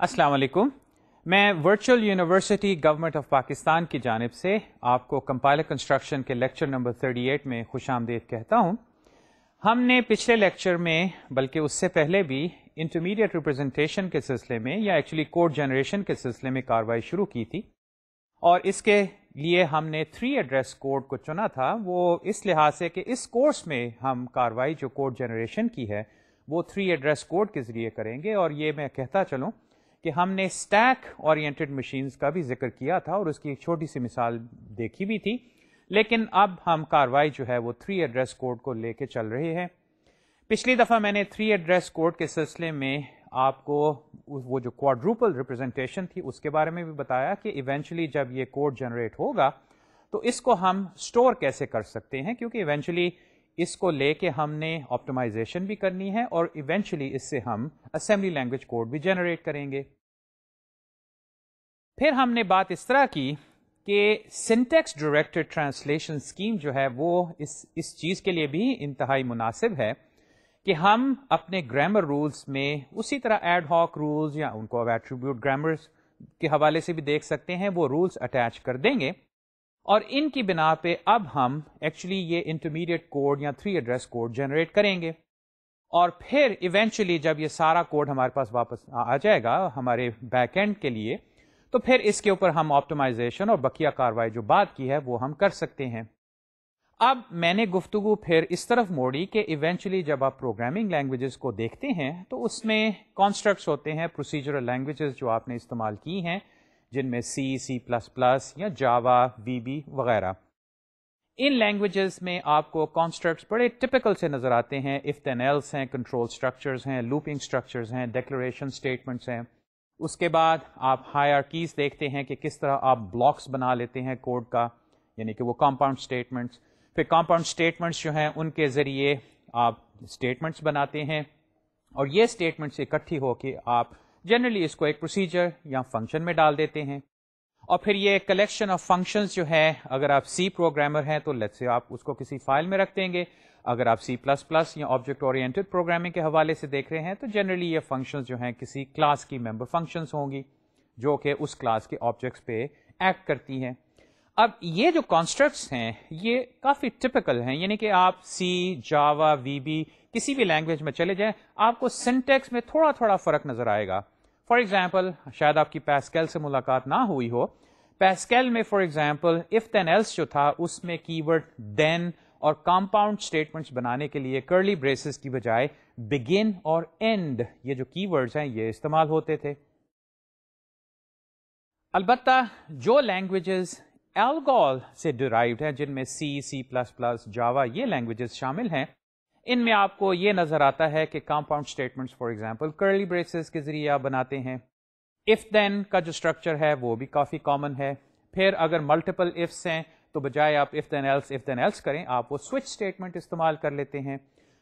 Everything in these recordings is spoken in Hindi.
अस्सलाम वालेकुम। मैं virtual university government of Pakistan की जानब से आपको कंपाइलर कंस्ट्रक्शन के लेक्चर नंबर 38 में खुश आमदेद कहता हूँ। हमने पिछले लेक्चर में, बल्कि उससे पहले भी इंटरमीडिएट रिप्रेजेंटेशन के सिलसिले में, या एक्चुअली कोड जनरेशन के सिलसिले में कार्रवाई शुरू की थी। और इसके लिए हमने थ्री एड्रेस कोड को चुना था। वो इस लिहाज से कि इस कोर्स में हम कार्रवाई, जो कोड जनरेशन की है, वो थ्री एड्रेस कोड के ज़रिए करेंगे। और ये मैं कहता चलूँ कि हमने स्टैक ओरिएंटेड मशीन्स का भी ज़िक्र किया था और उसकी एक छोटी सी मिसाल देखी भी थी। लेकिन अब हम कार्रवाई जो है वो थ्री एड्रेस कोड को लेके चल रहे हैं। पिछली दफ़ा मैंने थ्री एड्रेस कोड के सिलसिले में आपको वो जो क्वाड्रूपल रिप्रेजेंटेशन थी उसके बारे में भी बताया कि इवेंचुअली जब ये कोड जनरेट होगा तो इसको हम स्टोर कैसे कर सकते हैं? क्योंकि इवेंचुअली इसको लेके हमने ऑप्टिमाइजेशन भी करनी है और इवेंचुअली इससे हम असेंबली लैंग्वेज कोड भी जनरेट करेंगे। फिर हमने बात इस तरह की कि सिंटेक्स डायरेक्टेड ट्रांसलेशन स्कीम जो है वो इस इस चीज़ के लिए भी इंतहाई मुनासिब है कि हम अपने ग्रामर रूल्स में उसी तरह एड हॉक रूल्स या उनको अब एट्रीब्यूट ग्रामर्स के हवाले से भी देख सकते हैं, वो रूल्स अटैच कर देंगे। और इनकी बिना पे अब हम एक्चुअली ये इंटरमीडिएट कोड या थ्री एड्रेस कोड जनरेट करेंगे। और फिर इवेंचुअली जब ये सारा कोड हमारे पास वापस आ जाएगा हमारे बैकएंड के लिए तो फिर इसके ऊपर हम ऑप्टिमाइजेशन और बकिया कार्रवाई जो बात की है वो हम कर सकते हैं। अब मैंने गुफ्तगु फिर इस तरफ़ मोड़ी कि इवेंचुअली जब आप प्रोग्रामिंग लैंग्वेजेस को देखते हैं तो उसमें कॉन्स्ट्रक्ट्स होते हैं प्रोसीजरल लैंग्वेजेस जो आपने इस्तेमाल की हैं जिनमें सी सी प्लस प्लस या जावा वीबी वगैरह। इन लैंग्वेजेस में आपको कॉन्स्ट्रक्ट्स बड़े टिपिकल से नज़र आते हैं। इफ़ देन एल्स हैं कंट्रोल स्ट्रक्चर्स हैं लूपिंग स्ट्रक्चर्स हैं डिक्लेरेशन स्टेटमेंट्स हैं। उसके बाद आप हायर देखते हैं कि किस तरह आप ब्लॉक्स बना लेते हैं कोड का, यानी कि वो कंपाउंड स्टेटमेंट्स फिर कंपाउंड स्टेटमेंट्स जो हैं, उनके ज़रिए आप स्टेटमेंट्स बनाते हैं। और ये स्टेटमेंट्स इकट्ठी होकर आप जनरली इसको एक प्रोसीजर या फ़ंक्शन में डाल देते हैं। और फिर ये कलेक्शन ऑफ़ फ़ंक्शंस जो है, अगर आप सी प्रोग्रामर हैं तो लेट्स से आप उसको किसी फ़ाइल में रख देंगे। अगर आप सी प्लस प्लस या ऑब्जेक्ट ओरिएंटेड प्रोग्रामिंग के हवाले से देख रहे हैं तो जनरली ये फ़ंक्शंस जो हैं, किसी क्लास की मेंबर फ़ंक्शंस होंगी, जो कि उस क्लास के ऑब्जेक्ट्स पे एक्ट करती हैं। अब ये जो कॉन्स्ट्रक्ट्स हैं, ये काफ़ी टिपिकल हैं, यानी कि आप सी जावा वीबी किसी भी लैंग्वेज में चले जाएँ, आपको सिंटेक्स में थोड़ा थोड़ा फ़र्क नज़र आएगा। फॉर एग्ज़ाम्पल शायद आपकी पैसकेल से मुलाकात ना हुई हो। पैसकेल में for example if then else जो था, उसमें कीवर्ड देन और कंपाउंड स्टेटमेंट्स बनाने के लिए कर्ली ब्रेसेस की बजाय बिगिन और एंड ये जो कीवर्ड्स हैं, ये इस्तेमाल होते थे। अलबत्ता, जो लैंग्वेजेस एल्गोल से डिराइव्ड हैं, जिनमें सी सी प्लस प्लस जावा ये लैंग्वेजेस शामिल हैं इनमें आपको ये नज़र आता है कि compound statements for example curly braces के ज़रिए आप बनाते हैं। इफ़ देन का जो स्ट्रक्चर है, वो भी काफ़ी कॉमन है। फिर अगर मल्टीपल इफ्स हैं तो बजाय आप if then else if then else करें, आप वो स्विच स्टेटमेंट इस्तेमाल कर लेते हैं।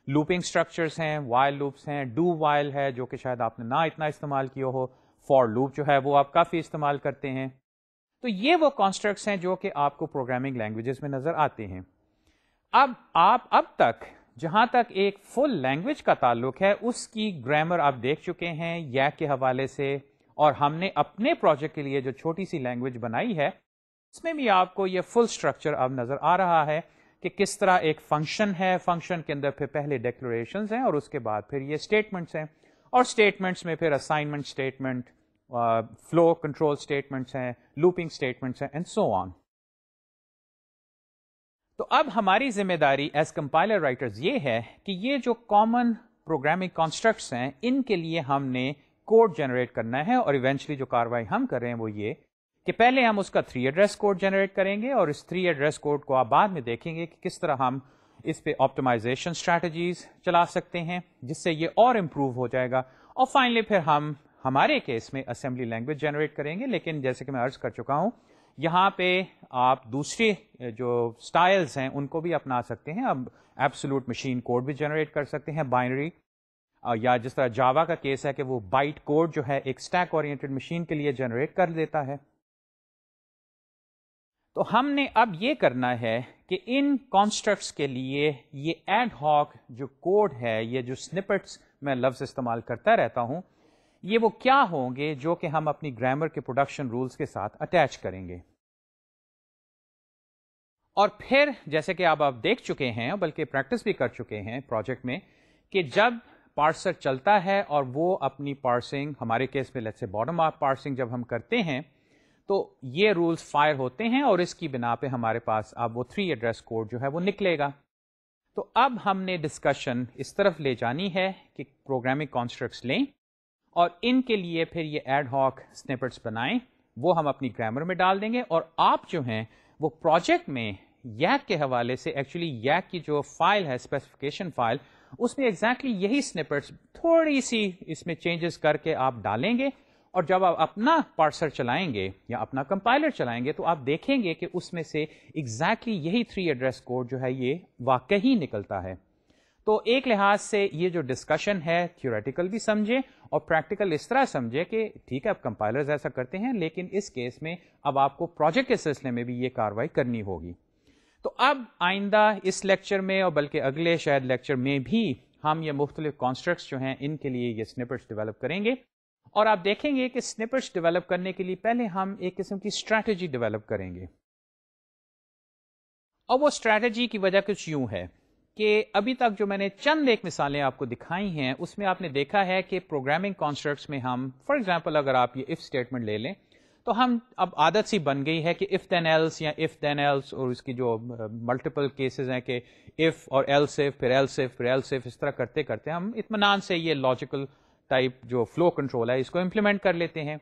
लूपिंग स्ट्रक्चर्स हैं वाइल लूप्स हैं डू वाइल है, जो कि शायद आपने ना इतना इस्तेमाल किया हो। फॉर लूप जो है, वो आप काफ़ी इस्तेमाल करते हैं। तो ये वो कॉन्स्ट्रक्ट्स हैं जो कि आपको प्रोग्रामिंग लैंग्वेजेस में नज़र आते हैं। अब आप, अब तक जहाँ तक एक फुल लैंग्वेज का ताल्लुक है, उसकी ग्रामर आप देख चुके हैं या के हवाले से। और हमने अपने प्रोजेक्ट के लिए जो छोटी सी लैंग्वेज बनाई है इसमें भी आपको ये फुल स्ट्रक्चर अब नज़र आ रहा है कि किस तरह एक फ़ंक्शन है। फ़ंक्शन के अंदर फिर पहले डिक्लेरेशन हैं और उसके बाद फिर ये स्टेटमेंट्स हैं। और स्टेटमेंट्स में फिर assignment statement flow control statements हैं लूपिंग स्टेटमेंट्स हैं एंड सो ऑन तो अब हमारी ज़िम्मेदारी एज कंपाइलर राइटर्स ये है कि ये जो कॉमन प्रोग्रामिंग कॉन्स्ट्रक्ट्स हैं, इनके लिए हमने कोड जनरेट करना है और इवेंचुअली जो कार्रवाई हम कर रहे हैं वो ये कि पहले हम उसका थ्री एड्रेस कोड जनरेट करेंगे और इस थ्री एड्रेस कोड को आप बाद में देखेंगे कि किस तरह हम इस पे ऑप्टिमाइजेशन स्ट्रैटेजीज चला सकते हैं, जिससे ये और इम्प्रूव हो जाएगा। और फाइनली फिर हम, हमारे केस में असेंबली लैंग्वेज जनरेट करेंगे, लेकिन जैसे कि मैं अर्ज़ कर चुका हूँ यहाँ पे आप दूसरे जो स्टाइल्स हैं, उनको भी अपना सकते हैं। अब एब्सोलूट मशीन कोड भी जनरेट कर सकते हैं बाइनरी या जिस तरह जावा का केस है कि वो बाइट कोड जो है एक स्टैक ओरिएंटेड मशीन के लिए जनरेट कर देता है। तो हमने अब ये करना है कि इन कॉन्स्ट्रक्ट्स के लिए ये एड हॉक जो कोड है, ये जो स्निपेट्स मैं लफ्ज इस्तेमाल करता रहता हूँ ये वो क्या होंगे जो कि हम अपनी ग्रामर के प्रोडक्शन रूल्स के साथ अटैच करेंगे? और फिर, जैसे कि आप आप देख चुके हैं, बल्कि प्रैक्टिस भी कर चुके हैं प्रोजेक्ट में, कि जब पार्सर चलता है और वो अपनी पार्सिंग हमारे केस में let's say bottom up parsing जब हम करते हैं तो ये रूल्स फायर होते हैं और इसकी बिना पे हमारे पास अब वो थ्री एड्रेस कोड जो है वो निकलेगा। तो अब हमने डिस्कशन इस तरफ़ ले जानी है कि प्रोग्रामिंग कॉन्स्ट्रक्ट्स लें। और इनके लिए फिर ये एड हॉक स्निपेट्स बनाएँ। वो हम अपनी ग्रामर में डाल देंगे और आप जो हैं, वो प्रोजेक्ट में यैक के हवाले से एक्चुअली यैक की जो फ़ाइल है स्पेसिफिकेशन फ़ाइल उसमें एग्जैक्टली exactly यही स्निपेट्स थोड़ी सी इसमें चेंजेस करके आप डालेंगे और जब आप अपना पार्सर चलाएँगे या अपना कंपाइलर चलाएँगे तो आप देखेंगे कि उसमें से एग्जैक्टली exactly यही थ्री एड्रेस कोड जो है, ये वाकई निकलता है। तो एक लिहाज से ये जो डिस्कशन है थियोरेटिकल भी समझे और प्रैक्टिकल इस तरह समझे कि ठीक है, अब कंपाइलर्स ऐसा करते हैं, लेकिन इस केस में अब आपको प्रोजेक्ट के सिलसिले में भी ये कार्रवाई करनी होगी। तो अब आइंदा इस लेक्चर में और बल्कि अगले शायद लेक्चर में भी हम ये मुख्तलिफ़ कॉन्स्ट्रक्ट्स जो हैं, इनके लिए ये स्निपर्स डेवलप करेंगे। और आप देखेंगे कि स्निपर्स डेवलप करने के लिए पहले हम एक किस्म की स्ट्रैटेजी डेवलप करेंगे। और वो स्ट्रैटेजी की वजह कुछ यूँ है। कि अभी तक जो मैंने चंद एक मिसालें आपको दिखाई हैं, उसमें आपने देखा है कि प्रोग्रामिंग कॉन्स्ट्रक्ट्स में हम फॉर एग्जांपल अगर आप ये इफ़ स्टेटमेंट ले लें तो हम अब आदत सी बन गई है कि इफ़ देन एल्स या इफ़ देन एल्स और इसकी जो मल्टीपल केसेस हैं कि इफ़ और एल सिफ फिर एल सिफ फिर एल सिफ इस तरह करते करते हम इतमान से ये लॉजिकल टाइप जो फ्लो कंट्रोल है, इसको इंप्लीमेंट कर लेते हैं।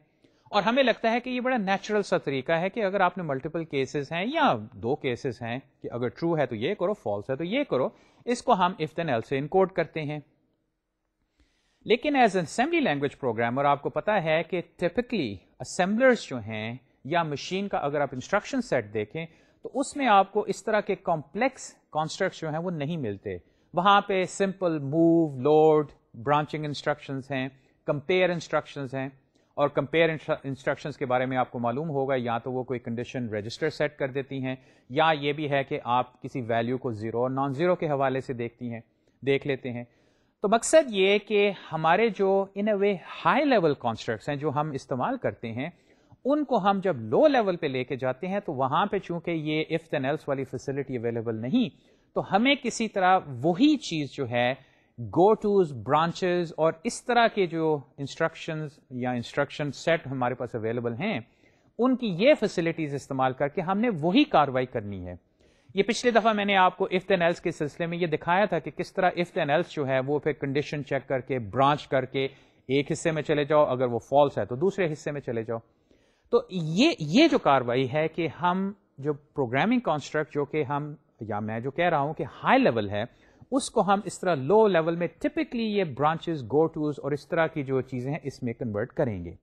और हमें लगता है कि ये बड़ा नेचुरल सा तरीका है कि अगर आपने मल्टीपल केसेस हैं या दो केसेस हैं कि अगर ट्रू है तो ये करो फॉल्स है तो ये करो, इसको हम इफ़ देन एल से इनकोड करते हैं। लेकिन एज असेंबली लैंग्वेज प्रोग्रामर आपको पता है कि टिपिकली असेंबलर्स जो हैं या मशीन का अगर आप इंस्ट्रक्शन सेट देखें तो उसमें आपको इस तरह के कॉम्प्लेक्स कॉन्स्ट्रक्ट जो हैं वो नहीं मिलते। वहाँ पे simple move load branching instructions हैं कंपेयर इंस्ट्रक्शंस हैं। और कंपेयर इंस्ट्रक्शंस के बारे में आपको मालूम होगा, या तो वो कोई कंडीशन रजिस्टर सेट कर देती हैं, या ये भी है कि आप किसी वैल्यू को ज़ीरो और नॉन ज़ीरो के हवाले से देखती हैं, देख लेते हैं। तो मकसद ये कि हमारे जो in a way high level constructs हैं, जो हम इस्तेमाल करते हैं, उनको हम जब लो लेवल पे लेके जाते हैं तो वहाँ पे चूँकि ये इफ़ देन एल्स वाली फैसिलिटी अवेलेबल नहीं तो हमें किसी तरह वही चीज़ जो है गो टूज ब्रांचेस और इस तरह के जो इंस्ट्रक्शंस या इंस्ट्रक्शन सेट हमारे पास अवेलेबल हैं, उनकी ये फैसिलिटीज़ इस्तेमाल करके हमने वही कार्रवाई करनी है। ये पिछले दफ़ा मैंने आपको इफ़ देन एल्स के सिलसिले में ये दिखाया था कि किस तरह इफ़ देन एल्स जो है वो फिर कंडीशन चेक करके ब्रांच करके एक हिस्से में चले जाओ, अगर वो फॉल्स है तो दूसरे हिस्से में चले जाओ। तो ये ये जो कार्रवाई है कि हम जो प्रोग्रामिंग कॉन्स्ट्रक्ट जो कि हम, या मैं जो कह रहा हूँ कि हाई लेवल है उसको हम इस तरह लो लेवल में टिपिकली ये ब्रांचेस गो टूज और इस तरह की जो चीज़ें हैं, इसमें कन्वर्ट करेंगे।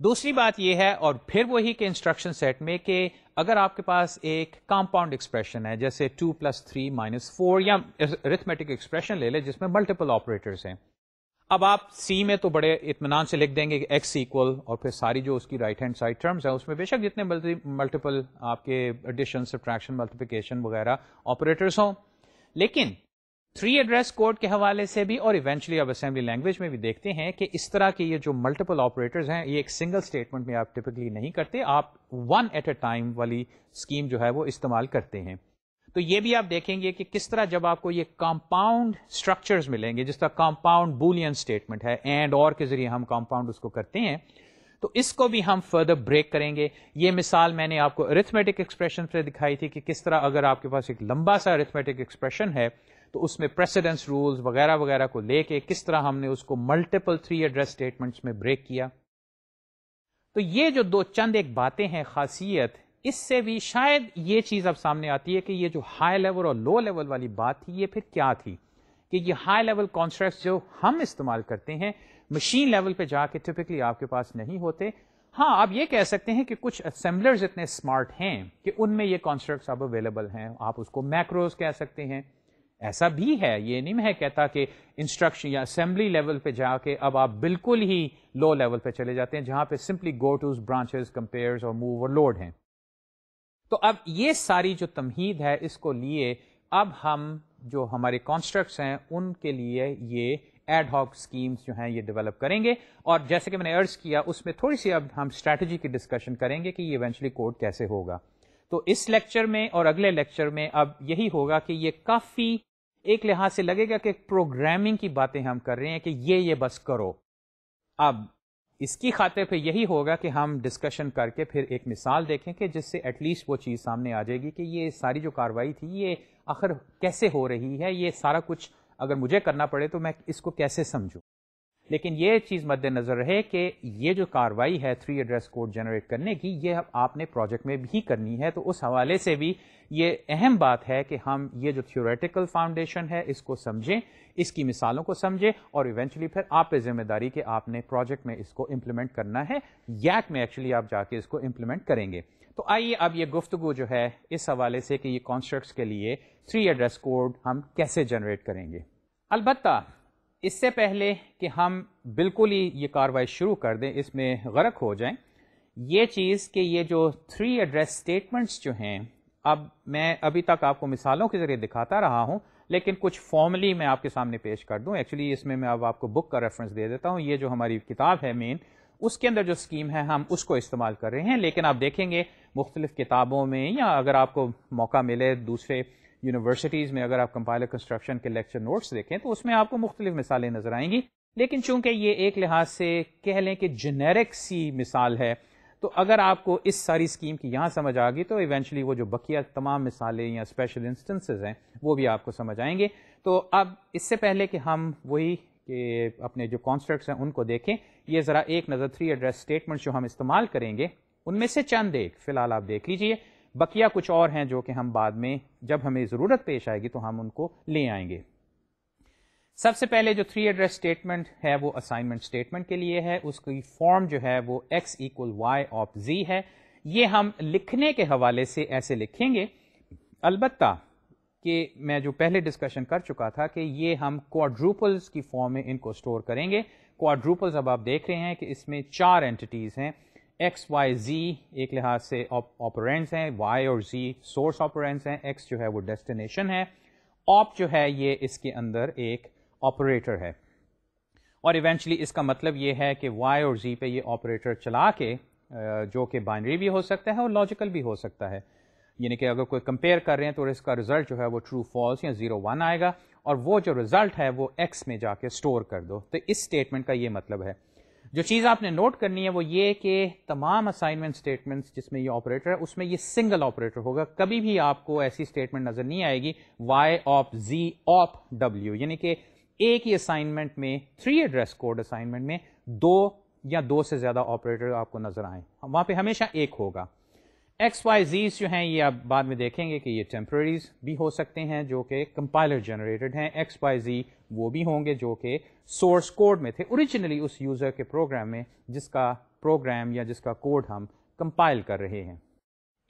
दूसरी बात यह है, और फिर वही के इंस्ट्रक्शन सेट में कि अगर आपके पास एक कंपाउंड एक्सप्रेशन है, जैसे two plus three minus four या अरिथमेटिक एक्सप्रेशन ले ले, जिसमें मल्टीपल ऑपरेटर्स हैं। अब आप सी में तो बड़े इतमान से लिख देंगे एक्स इक्वल और फिर सारी जो उसकी राइट हैंड साइड टर्म्स है, उसमें बेशक जितने मल्टीपल आपके एडिशन सब्ट्रैक्शन मल्टीप्लिकेशन वगैरह ऑपरेटर्स हों। लेकिन थ्री एड्रेस कोड के हवाले से भी और इवेंचुअली अब असेंबली लैंग्वेज में भी देखते हैं कि इस तरह के ये जो मल्टीपल ऑपरेटर्स हैं, ये एक सिंगल स्टेटमेंट में आप टिपिकली नहीं करते, आप वन एट अ टाइम वाली स्कीम जो है वो इस्तेमाल करते हैं। तो ये भी आप देखेंगे कि किस तरह जब आपको ये कंपाउंड स्ट्रक्चर्स मिलेंगे, जिस तरह कंपाउंड बुलियन स्टेटमेंट है एंड और के ज़रिए हम कंपाउंड उसको करते हैं तो इसको भी हम फर्दर ब्रेक करेंगे। ये मिसाल मैंने आपको अरिथमेटिक एक्सप्रेशन से दिखाई थी कि किस तरह अगर आपके पास एक लंबा सा अरिथमेटिक एक्सप्रेशन है तो उसमें प्रेसिडेंस रूल्स वगैरह वगैरह को लेके किस तरह हमने उसको मल्टीपल थ्री एड्रेस स्टेटमेंट्स में ब्रेक किया। तो ये जो दो चंद एक बातें हैं, खासियत, इससे भी शायद ये चीज़ अब सामने आती है कि ये जो हाई लेवल और लो लेवल वाली बात थी, ये फिर क्या थी? कि ये हाई लेवल कॉन्स्ट्रक्ट जो हम इस्तेमाल करते हैं मशीन लेवल पे जाके टिपिकली आपके पास नहीं होते। हाँ आप ये कह सकते हैं कि कुछ असेंबलर्स इतने स्मार्ट हैं कि उनमें ये कॉन्स्ट्रक्ट अब अवेलेबल हैं। आप उसको मैक्रोज कह सकते हैं। ऐसा भी है, ये नहीं मैं कहता कि इंस्ट्रक्शन या असेंबली लेवल पे जाके अब आप बिल्कुल ही लो लेवल पे चले जाते हैं, जहाँ पे simply go to branches compares और मूव और लोड हैं। तो अब ये सारी जो तमहीद है, इसको लिए अब हम जो हमारे कॉन्स्ट्रक्ट्स हैं, उनके लिए ये एड हॉक स्कीम्स जो हैं ये डेवलप करेंगे। और जैसे कि मैंने अर्ज़ किया, उसमें थोड़ी सी अब हम स्ट्रैटेजी की डिस्कशन करेंगे कि ये इवेंचुअली कोड कैसे होगा। तो इस लेक्चर में और अगले लेक्चर में अब यही होगा कि ये काफ़ी एक लिहाज से लगेगा कि प्रोग्रामिंग की बातें हम कर रहे हैं कि ये ये बस करो। अब इसकी खातिर फिर यही होगा कि हम डिस्कशन करके फिर एक मिसाल देखें कि जिससे एटलीस्ट वो चीज़ सामने आ जाएगी कि ये सारी जो कार्रवाई थी, ये आखिर कैसे हो रही है, ये सारा कुछ अगर मुझे करना पड़े तो मैं इसको कैसे समझूं? लेकिन ये चीज़ मद्देनजर रहे कि ये जो कार्रवाई है थ्री एड्रेस कोड जनरेट करने की, ये आपने प्रोजेक्ट में भी करनी है तो उस हवाले से भी ये अहम बात है कि हम ये जो थियोरेटिकल फाउंडेशन है, इसको समझें, इसकी मिसालों को समझें, और इवेंचुअली फिर आप पे ज़िम्मेदारी कि आपने प्रोजेक्ट में इसको इंप्लीमेंट करना है। यैक में एक्चुअली आप जाके इसको इंप्लीमेंट करेंगे। तो आइए अब ये गुफ्तगु जो है, इस हवाले से कि ये कॉन्स्ट्रक्ट्स के लिए थ्री एड्रेस कोड हम कैसे जनरेट करेंगे। अलबत्ता, इससे पहले कि हम बिल्कुल ही ये कार्रवाई शुरू कर दें, इसमें गरक हो जाएँ, ये चीज़ कि ये जो थ्री एड्रेस स्टेटमेंट्स जो हैं, अब मैं अभी तक आपको मिसालों के ज़रिए दिखाता रहा हूँ, लेकिन कुछ फॉर्मली मैं आपके सामने पेश कर दूँ। एक्चुअली इसमें मैं अब आपको बुक का रेफरेंस दे देता हूँ। ये जो हमारी किताब है मेन उसके अंदर जो स्कीम है, हम उसको इस्तेमाल कर रहे हैं, लेकिन आप देखेंगे मुख्तलिफ़ किताबों में या अगर आपको मौका मिले दूसरे यूनिवर्सिटीज़ में अगर आप कंपाइलर कंस्ट्रक्शन के लेक्चर नोट्स देखें तो उसमें आपको मुख्तलिफ़ मिसालें नज़र आएँगी। लेकिन चूँकि ये एक लिहाज से कह लें कि जेनेरिक सी मिसाल है तो अगर आपको इस सारी स्कीम की यहाँ समझ आ गई तो इवेंचुअली वो जो बकिया तमाम मिसालें या स्पेशल इंस्टेंसेज हैं, वो भी आपको समझ आएँगे। तो अब इससे पहले कि हम वही कि अपने जो कॉन्स्ट्रक्ट्स हैं, उनको देखें, ये ज़रा एक नज़र थ्री एड्रेस स्टेटमेंट जो हम इस्तेमाल करेंगे, उनमें से चंद एक, फ़िलहाल आप देख लीजिए। बकिया कुछ और हैं जो कि हम बाद में, जब हमें ज़रूरत पेश आएगी तो हम उनको ले आएँगे। सबसे पहले जो थ्री एड्रेस स्टेटमेंट है, वो असाइनमेंट स्टेटमेंट के लिए है। उसकी फॉर्म जो है, वो X equal Y op Z है। ये हम लिखने के हवाले से ऐसे लिखेंगे, अलबत्ता कि मैं जो पहले डिस्कशन कर चुका था कि ये हम क्वाड्रूपल्स की फॉर्म में इनको स्टोर करेंगे। क्वाड्रूपल्स अब आप देख रहे हैं कि इसमें चार एंटिटीज़ हैं। एक्स वाई जी एक लिहाज से ऑपरेंट्स हैं वाई और जी सोर्स ऑपरेंट्स हैं एक्स जो है वो डेस्टिनेशन है ऑप जो है ये इसके अंदर एक ऑपरेटर है। और इवेंचुअली इसका मतलब ये है कि वाई और जी पे ये ऑपरेटर चला के जो कि बाइनरी भी हो सकता है और लॉजिकल भी हो सकता है। यानी कि अगर कोई कंपेयर कर रहे हैं तो इसका रिज़ल्ट जो है वो ट्रू फॉल्स या ज़ीरो वन आएगा और वो जो रिज़ल्ट है वो एक्स में जाके स्टोर कर दो। तो इस स्टेटमेंट का ये मतलब है। जो चीज़ आपने नोट करनी है वो ये कि तमाम असाइनमेंट स्टेटमेंट्स जिसमें ये ऑपरेटर है, उसमें ये सिंगल ऑपरेटर होगा। कभी भी आपको ऐसी स्टेटमेंट नज़र नहीं आएगी Y op Z op W यानी कि एक ही असाइनमेंट में थ्री एड्रेस कोड असाइनमेंट में दो या दो से ज़्यादा ऑपरेटर आपको नज़र आए। वहाँ पे हमेशा एक होगा। एक्स वाई जीज जो हैं, ये आप बाद में देखेंगे कि ये टेम्प्रेरीज भी हो सकते हैं, जो कि कंपाइलर जनरेटेड हैं। एक्स वाई जी वो भी होंगे, जो कि सोर्स कोड में थे। ओरिजिनली उस यूज़र के प्रोग्राम में जिसका प्रोग्राम या जिसका कोड हम कंपाइल कर रहे हैं।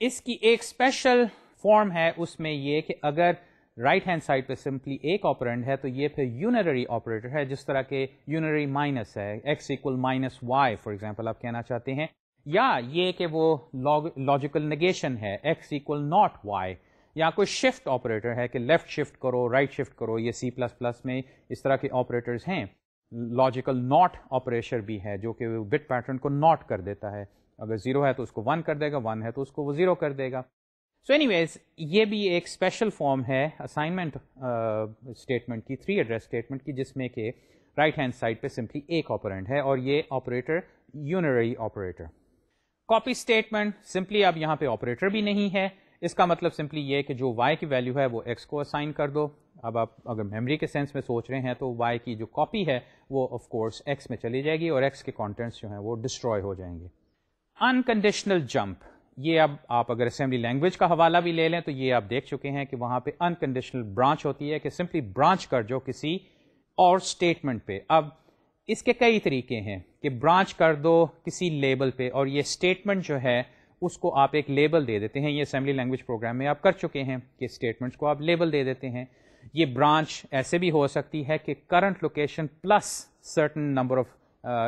इसकी एक स्पेशल फॉर्म है, उसमें ये कि अगर राइट हैंड साइड पे सिंपली एक ऑपरेंड है तो ये फिर यूनरी ऑपरेटर है, जिस तरह के यूनरी माइनस है। X equal minus Y for example आप कहना चाहते हैं। या ये कि वो लॉजिकल नेगेशन है एक्स इक्वल नॉट वाई या कोई शिफ्ट ऑपरेटर है कि लेफ़्ट शिफ्ट करो राइट right शिफ्ट करो ये सी प्लस प्लस में इस तरह के ऑपरेटर्स हैं। लॉजिकल नॉट ऑपरेशन भी है जो कि बिट पैटर्न को नॉट कर देता है। अगर ज़ीरो है तो उसको वन कर देगा वन है तो उसको वो ज़ीरो कर देगा। सो so एनीवेज ये भी एक स्पेशल फॉर्म है असाइनमेंट स्टेटमेंट uh, की थ्री एड्रेस स्टेटमेंट की जिसमें कि राइट हैंड साइड पे सिंपली एक ऑपरेंट है और ये operator unary operator copy statement simply अब यहाँ पे ऑपरेटर भी नहीं है। इसका मतलब सिंपली ये कि जो y की वैल्यू है, वो x को असाइन कर दो। अब आप अगर मेमोरी के सेंस में सोच रहे हैं तो y की जो कॉपी है, वो ऑफ़ कोर्स x में चली जाएगी और x के कंटेंट्स जो हैं, वो डिस्ट्रॉय हो जाएँगे। अनकंडीशनल जंप ये अब आप अगर असेंबली लैंग्वेज का हवाला भी ले लें तो ये आप देख चुके हैं कि वहाँ पे अनकंडीशनल ब्रांच होती है कि सिंपली ब्रांच कर जो किसी और स्टेटमेंट पे। अब इसके कई तरीके हैं कि ब्रांच कर दो किसी लेबल पे और ये स्टेटमेंट जो है, उसको आप एक लेबल दे देते हैं। ये असेंबली लैंग्वेज प्रोग्राम में आप कर चुके हैं कि स्टेटमेंट्स को आप लेबल दे देते हैं। ये ब्रांच ऐसे भी हो सकती है कि current location plus certain number of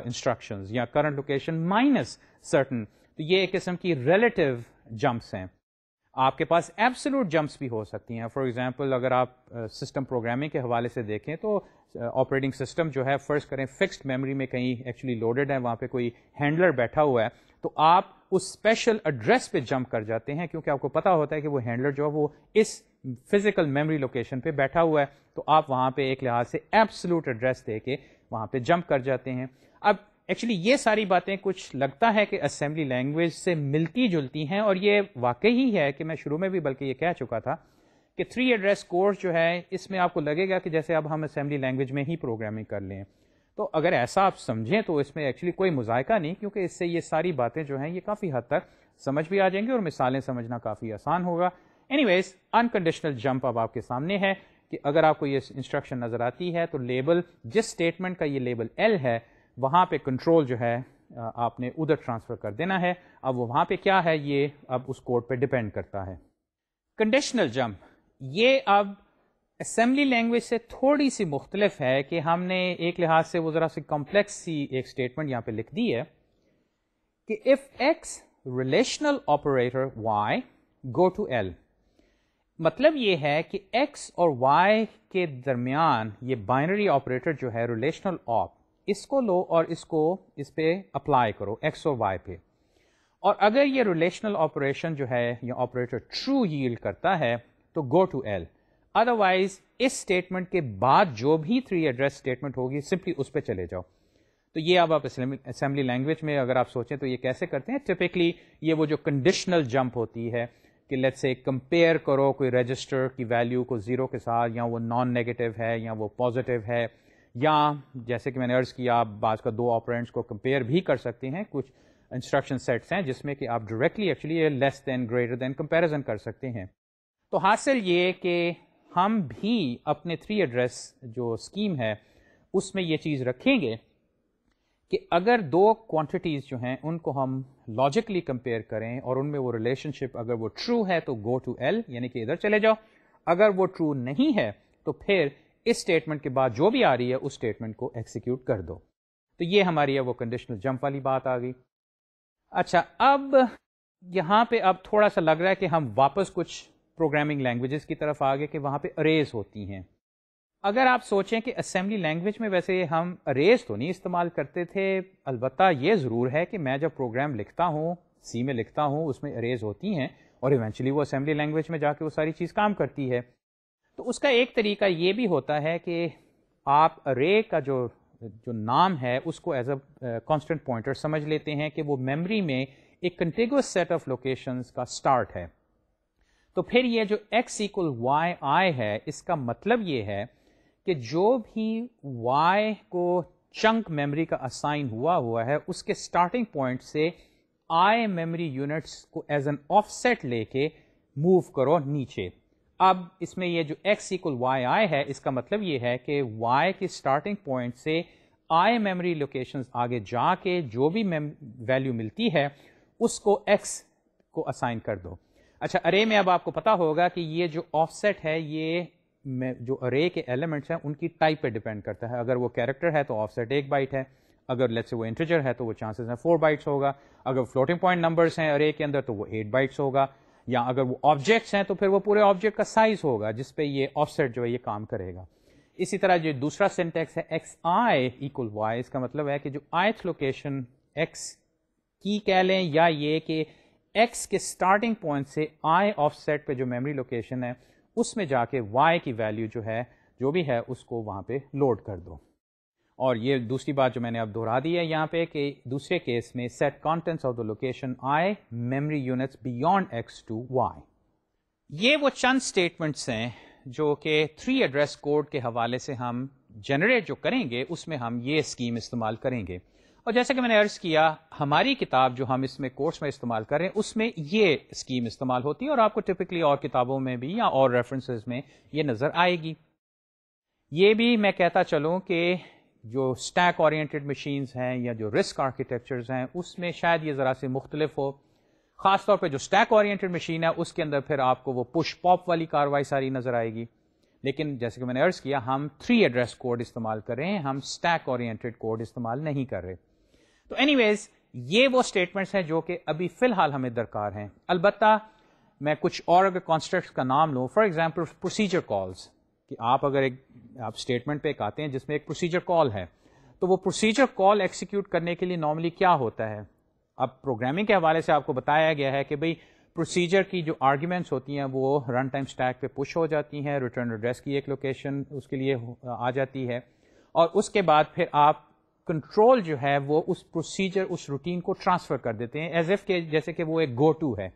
instructions या करंट लोकेशन माइनस सर्टन तो ये एक किस्म की रिलेटिव जंप्स हैं। आपके पास एब्सोलूट जंप्स भी हो सकती हैं। फॉर एग्जांपल अगर आप सिस्टम uh, प्रोग्रामिंग के हवाले से देखें तो ऑपरेटिंग uh, सिस्टम जो है फ़र्स्ट करें फिक्स्ड मेमोरी में कहीं एक्चुअली लोडेड है वहाँ पे कोई हैंडलर बैठा हुआ है तो आप उस स्पेशल एड्रेस पे जंप कर जाते हैं क्योंकि आपको पता होता है कि वो हैंडलर जो है वो इस फ़िज़िकल मेमोरी लोकेशन पे बैठा हुआ है तो आप वहाँ पे एक लिहाज से एब्सोलूट एड्रेस दे के वहाँ पे जंप कर जाते हैं। अब एक्चुअली ये सारी बातें कुछ लगता है कि असेंबली लैंग्वेज से मिलती जुलती हैं और ये वाकई ही है कि मैं शुरू में भी बल्कि ये कह चुका था कि थ्री एड्रेस कोर्स जो है, इसमें आपको लगेगा कि जैसे अब हम असेंबली लैंग्वेज में ही प्रोग्रामिंग कर लें। तो अगर ऐसा आप समझें तो इसमें एक्चुअली कोई मुजायका नहीं, क्योंकि इससे ये सारी बातें जो हैं, ये काफ़ी हद तक समझ भी आ जाएँगी और मिसालें समझना काफ़ी आसान होगा। एनीवेज अनकंडीशनल जंप अब आपके सामने है कि अगर आपको ये इंस्ट्रक्शन नज़र आती है तो लेबल जिस स्टेटमेंट का ये लेबल एल है वहाँ पे कंट्रोल जो है आपने उधर ट्रांसफ़र कर देना है। अब वो वहाँ पे क्या है, ये अब उस कोड पे डिपेंड करता है। कंडीशनल जंप ये अब असेंबली लैंग्वेज से थोड़ी सी मुख्तलिफ़ है कि हमने एक लिहाज से वो ज़रा सी कॉम्प्लेक्स सी एक स्टेटमेंट यहाँ पे लिख दी है कि if X relational operator Y go to L मतलब ये है कि एक्स और वाई के दरमियान ये बाइनरी ऑपरेटर जो है रिलेशनल ऑप इसको लो और इसको इस पे अप्लाई करो एक्स और वाई पे। और अगर ये रिलेशनल ऑपरेशन जो है, या ऑपरेटर ट्रू यील्ड करता है तो गो टू एल अदरवाइज़ इस स्टेटमेंट के बाद जो भी थ्री एड्रेस स्टेटमेंट होगी सिंपली उस पर चले जाओ। तो ये अब आप असेंबली लैंग्वेज में अगर आप सोचें तो ये कैसे करते हैं? टिपिकली ये वो जो कंडीशनल जंप होती है, कि लेट्स से कंपेयर करो कोई रजिस्टर की वैल्यू को ज़ीरो के साथ, या वो नॉन नेगेटिव है, या वो पॉजिटिव है या जैसे कि मैंने अर्ज़ किया, आप बाज का दो ऑपरेंट्स को कंपेयर भी कर सकते हैं। कुछ इंस्ट्रक्शन सेट्स हैं जिसमें कि आप directly actually less than greater than comparison कर सकते हैं। तो हासिल ये कि हम भी अपने थ्री एड्रेस जो स्कीम है, उसमें ये चीज़ रखेंगे कि अगर दो क्वांटिटीज़ जो हैं, उनको हम लॉजिकली कंपेयर करें और उनमें वो रिलेशनशिप अगर वो ट्रू है तो गो टू एल यानी कि इधर चले जाओ। अगर वो ट्रू नहीं है तो फिर इस स्टेटमेंट के बाद जो भी आ रही है, उस स्टेटमेंट को एक्सिक्यूट कर दो। तो ये हमारी है वो कंडीशनल जंप वाली बात आ गई। अच्छा अब यहाँ पे अब थोड़ा सा लग रहा है कि हम वापस कुछ प्रोग्रामिंग लैंग्वेजेस की तरफ़ आ गए कि वहाँ पे अरेज होती हैं। अगर आप सोचें कि असेंबली लैंग्वेज में वैसे हम अरेज तो नहीं इस्तेमाल करते थे अलबत् ये ज़रूर है कि मैं जब प्रोग्राम लिखता हूँ सी में लिखता हूँ, उसमें अरेज होती हैं और इवेंचुअली वो असेंबली लैंग्वेज में जाके वो सारी चीज़ काम करती है। तो उसका एक तरीका ये भी होता है कि आप रे का जो जो नाम है, उसको एज अ कांस्टेंट पॉइंटर समझ लेते हैं कि वो मेमोरी में एक कंटिगुअस सेट ऑफ़ लोकेशंस का स्टार्ट है। तो फिर ये जो x इक्वल वाई आई है, इसका मतलब ये है कि जो भी y को चंक मेमोरी का असाइन हुआ हुआ है, उसके स्टार्टिंग पॉइंट से आई मेमोरी यूनिट्स को एज एन ऑफसेट लेके मूव करो नीचे। अब इसमें ये जो x इक्वल वाई आई है, इसका मतलब ये है कि y की स्टार्टिंग पॉइंट से आई मेमोरी लोकेशंस आगे जाके जो भी वैल्यू मिलती है, उसको x को असाइन कर दो। अच्छा अरे में अब आपको पता होगा कि ये जो ऑफसेट है, ये जो अरे के एलिमेंट्स हैं, उनकी टाइप पे डिपेंड करता है। अगर वो कैरेक्टर है तो ऑफसेट एक बाइट है। अगर लेट्स से वो इंटीजर है तो वो चांसेस हैं फोर बाइट्स होगा। अगर फ्लोटिंग पॉइंट नंबर्स हैं अरे के अंदर तो वो एट बाइट्स होगा। या अगर वो ऑब्जेक्ट्स हैं तो फिर वो पूरे ऑब्जेक्ट का साइज़ होगा जिसपे ये ऑफसेट जो है, ये काम करेगा। इसी तरह जो दूसरा सिंटेक्स है एक्स आई इक्वल वाई इसका मतलब है कि जो आयथ लोकेशन एक्स की कह लें, या ये कि एक्स के स्टार्टिंग पॉइंट से आई ऑफसेट पे जो मेमोरी लोकेशन है, उसमें जाके वाई की वैल्यू जो है, जो भी है, उसको वहाँ पे लोड कर दो। और ये दूसरी बात जो मैंने अब दोहरा दी है यहाँ पे कि दूसरे केस में set contents of the location i memory units beyond x to y ये वो चंद स्टेटमेंट्स हैं जो कि थ्री एड्रेस कोड के हवाले से हम जनरेट जो करेंगे, उसमें हम ये स्कीम इस्तेमाल करेंगे। और जैसे कि मैंने अर्ज़ किया, हमारी किताब जो हम इसमें कोर्स में इस्तेमाल करें, उसमें ये स्कीम इस्तेमाल होती है और आपको टिपिकली और किताबों में भी या और रेफरेंसेस में ये नज़र आएगी। ये भी मैं कहता चलूँ कि जो स्टैक ओरिएंटेड मशीन्स हैं या जो रिस्क आर्किटेक्चर्स हैं, उसमें शायद ये ज़रा से मुख्तलिफ़ हो। ख़ासतौर पर जो स्टैक ओरिएंटेड मशीन है, उसके अंदर फिर आपको वो पुश पॉप वाली कार्रवाई सारी नज़र आएगी। लेकिन जैसे कि मैंने अर्ज़ किया, हम थ्री एड्रेस कोड इस्तेमाल कर रहे हैं, हम स्टैक ओरिएंटेड कोड इस्तेमाल नहीं कर रहे। तो एनीवेज ये वो स्टेटमेंट्स हैं जो कि अभी फ़िलहाल हमें दरकार हैं। अलबत् मैं कुछ और अगर कॉन्स्ट्रक्ट का नाम लूँ फॉर एग्ज़ाम्पल प्रोसीजर कॉल्स कि आप अगर एक, आप स्टेटमेंट पे एक आते हैं जिसमें एक प्रोसीजर कॉल है तो वो प्रोसीजर कॉल एक्सिक्यूट करने के लिए नॉर्मली क्या होता है? अब प्रोग्रामिंग के हवाले से आपको बताया गया है कि भाई प्रोसीजर की जो आर्ग्यूमेंट्स होती हैं, वो रन टाइम स्टैक पे पुश हो जाती हैं रिटर्न एड्रेस की एक लोकेशन उसके लिए आ जाती है। और उसके बाद फिर आप कंट्रोल जो है, वो उस प्रोसीजर उस रूटीन को ट्रांसफ़र कर देते हैं एज एफ़ के जैसे कि वो एक गो टू है।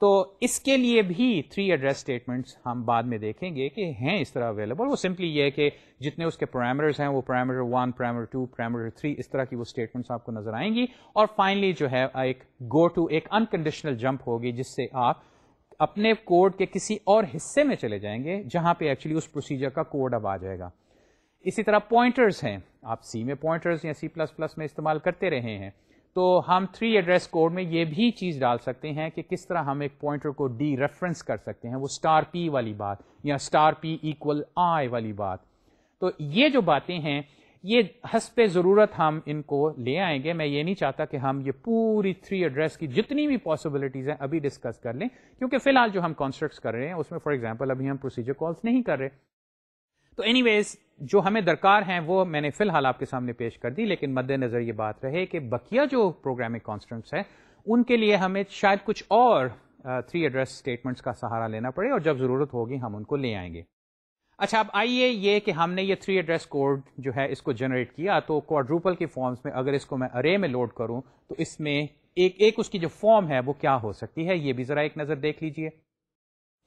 तो इसके लिए भी थ्री एड्रेस स्टेटमेंट्स हम बाद में देखेंगे कि हैं इस तरह अवेलेबल वो सिंपली ये है कि जितने उसके पैरामीटर्स हैं, वो parameter one parameter two parameter three इस तरह की वो स्टेटमेंट्स आपको नज़र आएँगी। और फाइनली जो है, एक गो टू एक अनकंडीशनल जंप होगी, जिससे आप अपने कोड के किसी और हिस्से में चले जाएँगे, जहाँ पे एक्चुअली उस प्रोसीजर का कोड अब आ जाएगा। इसी तरह पॉइंटर्स हैं। आप सी में पॉइंटर्स या सी प्लस प्लस में इस्तेमाल करते रहे हैं। तो हम थ्री एड्रेस कोड में ये भी चीज़ डाल सकते हैं कि किस तरह हम एक पॉइंटर को डी रेफरेंस कर सकते हैं, वो स्टार पी वाली बात या स्टार पी इक्वल आई वाली बात। तो ये जो बातें हैं, ये हसप ज़रूरत हम इनको ले आएँगे। मैं ये नहीं चाहता कि हम ये पूरी थ्री एड्रेस की जितनी भी पॉसिबिलिटीज हैं अभी डिस्कस कर लें, क्योंकि फ़िलहाल जो हम कॉन्स्ट्रक्ट कर रहे हैं, उसमें फॉर एग्ज़ाम्पल अभी हम प्रोसीजर कॉल्स नहीं कर रहे। तो एनीवेज जो हमें दरकार हैं, वो मैंने फ़िलहाल आपके सामने पेश कर दी, लेकिन मद्देनजर ये बात रहे कि बकिया जो प्रोग्रामिंग कॉन्स्टेंट्स है, उनके लिए हमें शायद कुछ और थ्री एड्रेस स्टेटमेंट्स का सहारा लेना पड़े, और जब ज़रूरत होगी, हम उनको ले आएँगे। अच्छा अब आइए ये कि हमने ये थ्री एड्रेस कोड जो है, इसको जनरेट किया तो क्वाड्रूपल के फॉर्म्स में अगर इसको मैं अरे में लोड करूँ तो इसमें एक एक उसकी जो फॉर्म है, वो क्या हो सकती है, ये भी जरा एक नज़र देख लीजिए।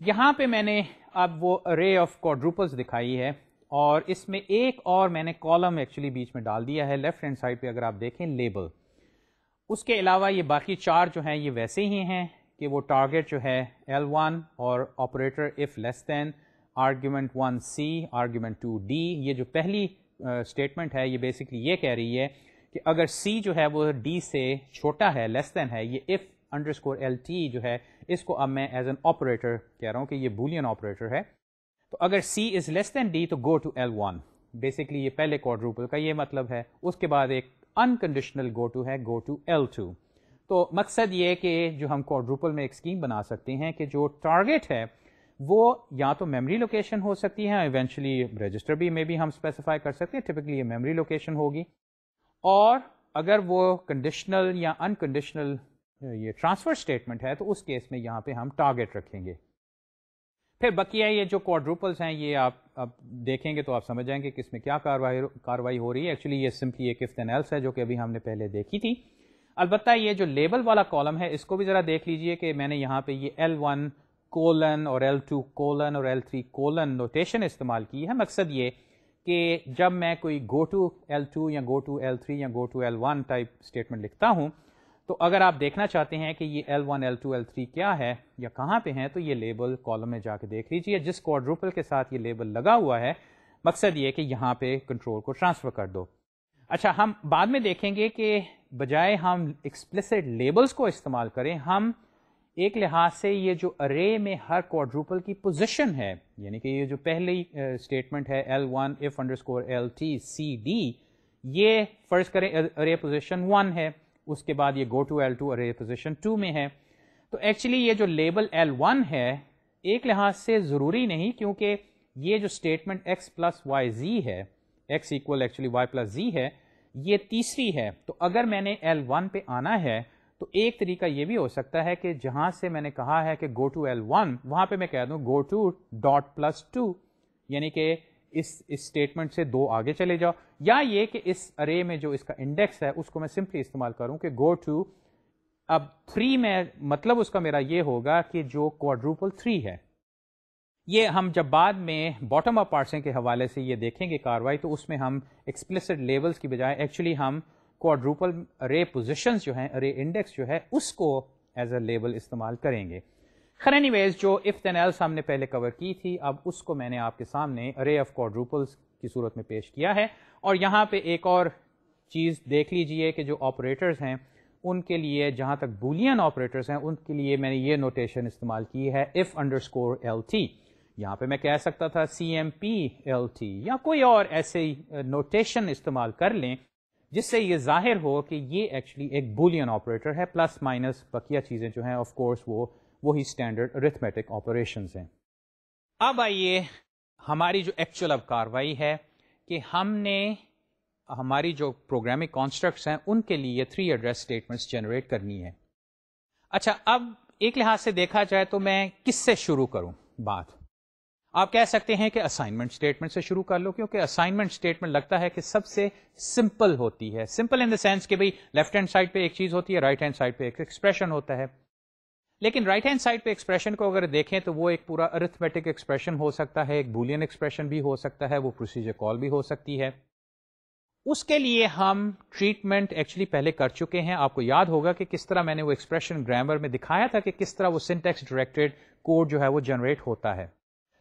यहाँ पे मैंने अब वो अरे ऑफ़ क्वाड्रूपल्स दिखाई है और इसमें एक और मैंने कॉलम एक्चुअली बीच में डाल दिया है लेफ़्ट हैंड साइड पे अगर आप देखें लेबल उसके अलावा ये बाकी चार जो हैं ये वैसे ही हैं कि वो टारगेट जो है L1 और operator if less than argument one c argument two d ये जो पहली स्टेटमेंट uh, है ये बेसिकली ये कह रही है कि अगर C जो है वो D से छोटा है लेस देन है ये if under score L T जो है इसको अब मैं एज एन ऑपरेटर कह रहा हूँ कि ये बुलियन ऑपरेटर है। तो अगर C is less than D तो go to l one basically ये पहले क्वाड्रूपल का ये मतलब है। उसके बाद एक अनकंडीशनल गो टू है गो टू एल टू तो मकसद ये कि जो हम क्वाड्रूपल में एक स्कीम बना सकते हैं कि जो टारगेट है, वो या तो मेमोरी लोकेशन हो सकती है इवेंचुअली रजिस्टर भी में भी हम स्पेसिफाई कर सकते हैं टिपिकली ये मेमोरी लोकेशन होगी। और अगर वो कंडीशनल या अनकंडीशनल ये ट्रांसफ़र स्टेटमेंट है तो उस केस में यहाँ पे हम टारगेट रखेंगे। फिर बकिया ये जो क्वाड्रूपल्स हैं, ये आप अब देखेंगे तो आप समझ जाएँगे कि इसमें क्या कार्रवाई कार्रवाई हो रही है। एक्चुअली ये सिंपली एक इफ्तन एल्स है, जो कि अभी हमने पहले देखी थी। अलबत्त ये जो लेबल वाला कॉलम है, इसको भी ज़रा देख लीजिए कि मैंने यहाँ पे ये एल वन कोलन और एल टू कोलन और एल थ्री कोलन नोटेशन इस्तेमाल की है। मकसद ये कि जब मैं कोई गो टू एल टू या गो टू एल थ्री या go to l one type statement लिखता हूँ तो अगर आप देखना चाहते हैं कि ये L1, L2, L3 क्या है या कहाँ पे हैं तो ये लेबल कॉलम में जाके देख लीजिए। जिस क्वाड्रुपल के साथ ये लेबल लगा हुआ है मकसद ये कि यहाँ पे कंट्रोल को ट्रांसफ़र कर दो। अच्छा हम बाद में देखेंगे कि बजाय हम एक्सप्लिसिट लेबल्स को इस्तेमाल करें हम एक लिहाज से ये जो अरे में हर क्वाड्रुपल की पोजिशन है यानी कि ये जो पहली स्टेटमेंट है l one if underscore l t c d ये फ़र्ज़ करें अरे पोजिशन वन है। उसके बाद ये go to l two array position two में है। तो एक्चुअली ये जो लेबल एल वन है, एक लिहाज से ज़रूरी नहीं क्योंकि ये जो statement x plus y z है x equal actually y plus z है, ये तीसरी है। तो अगर मैंने एल वन पे आना है तो एक तरीका ये भी हो सकता है कि जहाँ से मैंने कहा है कि गो टू एल वन वहाँ पर मैं कह दूँ go to dot plus two यानी कि इस स्टेटमेंट से दो आगे चले जाओ। या ये कि इस अरे में जो इसका इंडेक्स है, उसको मैं सिंपली इस्तेमाल करूँ कि गो टू अब थ्री में मतलब उसका मेरा ये होगा कि जो क्वाड्रूपल थ्री है। ये हम जब बाद में बॉटम अप पार्सिंग के हवाले से ये देखेंगे कार्रवाई तो उसमें हम एक्सप्लिसिट लेवल्स की बजाय एक्चुअली हम क्वाड्रूपल अरे पोजिशंस जो हैं अरे इंडेक्स जो है, उसको एज अ लेबल इस्तेमाल करेंगे। खैर एनीवेज जो इफ़ देन एल्स हमने पहले कवर की थी, अब उसको मैंने आपके सामने अरे ऑफ़ क्वाड्रूपल्स की सूरत में पेश किया है। और यहाँ पे एक और चीज़ देख लीजिए कि जो ऑपरेटर्स हैं, उनके लिए जहाँ तक बुलियन ऑपरेटर्स हैं, उनके लिए मैंने ये नोटेशन इस्तेमाल की है if under score L T यहाँ पर मैं कह सकता था c m p l t या कोई और ऐसे नोटेशन इस्तेमाल कर लें, जिससे ये ज़ाहिर हो कि ये एक्चुअली एक बुलियन ऑपरेटर है प्लस माइनस बकिया चीज़ें जो हैं ऑफ़ कोर्स वो, वही स्टैंडर्ड अरिथमेटिक ऑपरेशन हैं। अब आइए हमारी जो एक्चुअल अब कार्रवाई है कि हमने, हमारी जो प्रोग्रामिंग कॉन्स्ट्रक्ट्स हैं, उनके लिए थ्री एड्रेस स्टेटमेंट्स जनरेट करनी है। अच्छा अब एक लिहाज से देखा जाए तो मैं किससे शुरू करूँ बात? आप कह सकते हैं कि असाइनमेंट स्टेटमेंट से शुरू कर लो, क्योंकि असाइनमेंट स्टेटमेंट लगता है कि सबसे सिंपल होती है। सिंपल इन द सेंस कि भाई लेफ़्ट हैंड साइड पे एक चीज़ होती है राइट हैंड साइड पे एक एक्सप्रेशन होता है। लेकिन राइट हैंड साइड पे एक्सप्रेशन को अगर देखें तो वो एक पूरा अरिथमेटिक एक्सप्रेशन हो सकता है, एक बुलियन एक्सप्रेशन भी हो सकता है, वो प्रोसीजर कॉल भी हो सकती है। उसके लिए हम ट्रीटमेंट एक्चुअली पहले कर चुके हैं। आपको याद होगा कि किस तरह मैंने वो एक्सप्रेशन ग्रामर में दिखाया था कि किस तरह वो सिंटेक्स डायरेक्टेड कोड जो है वो जनरेट होता है।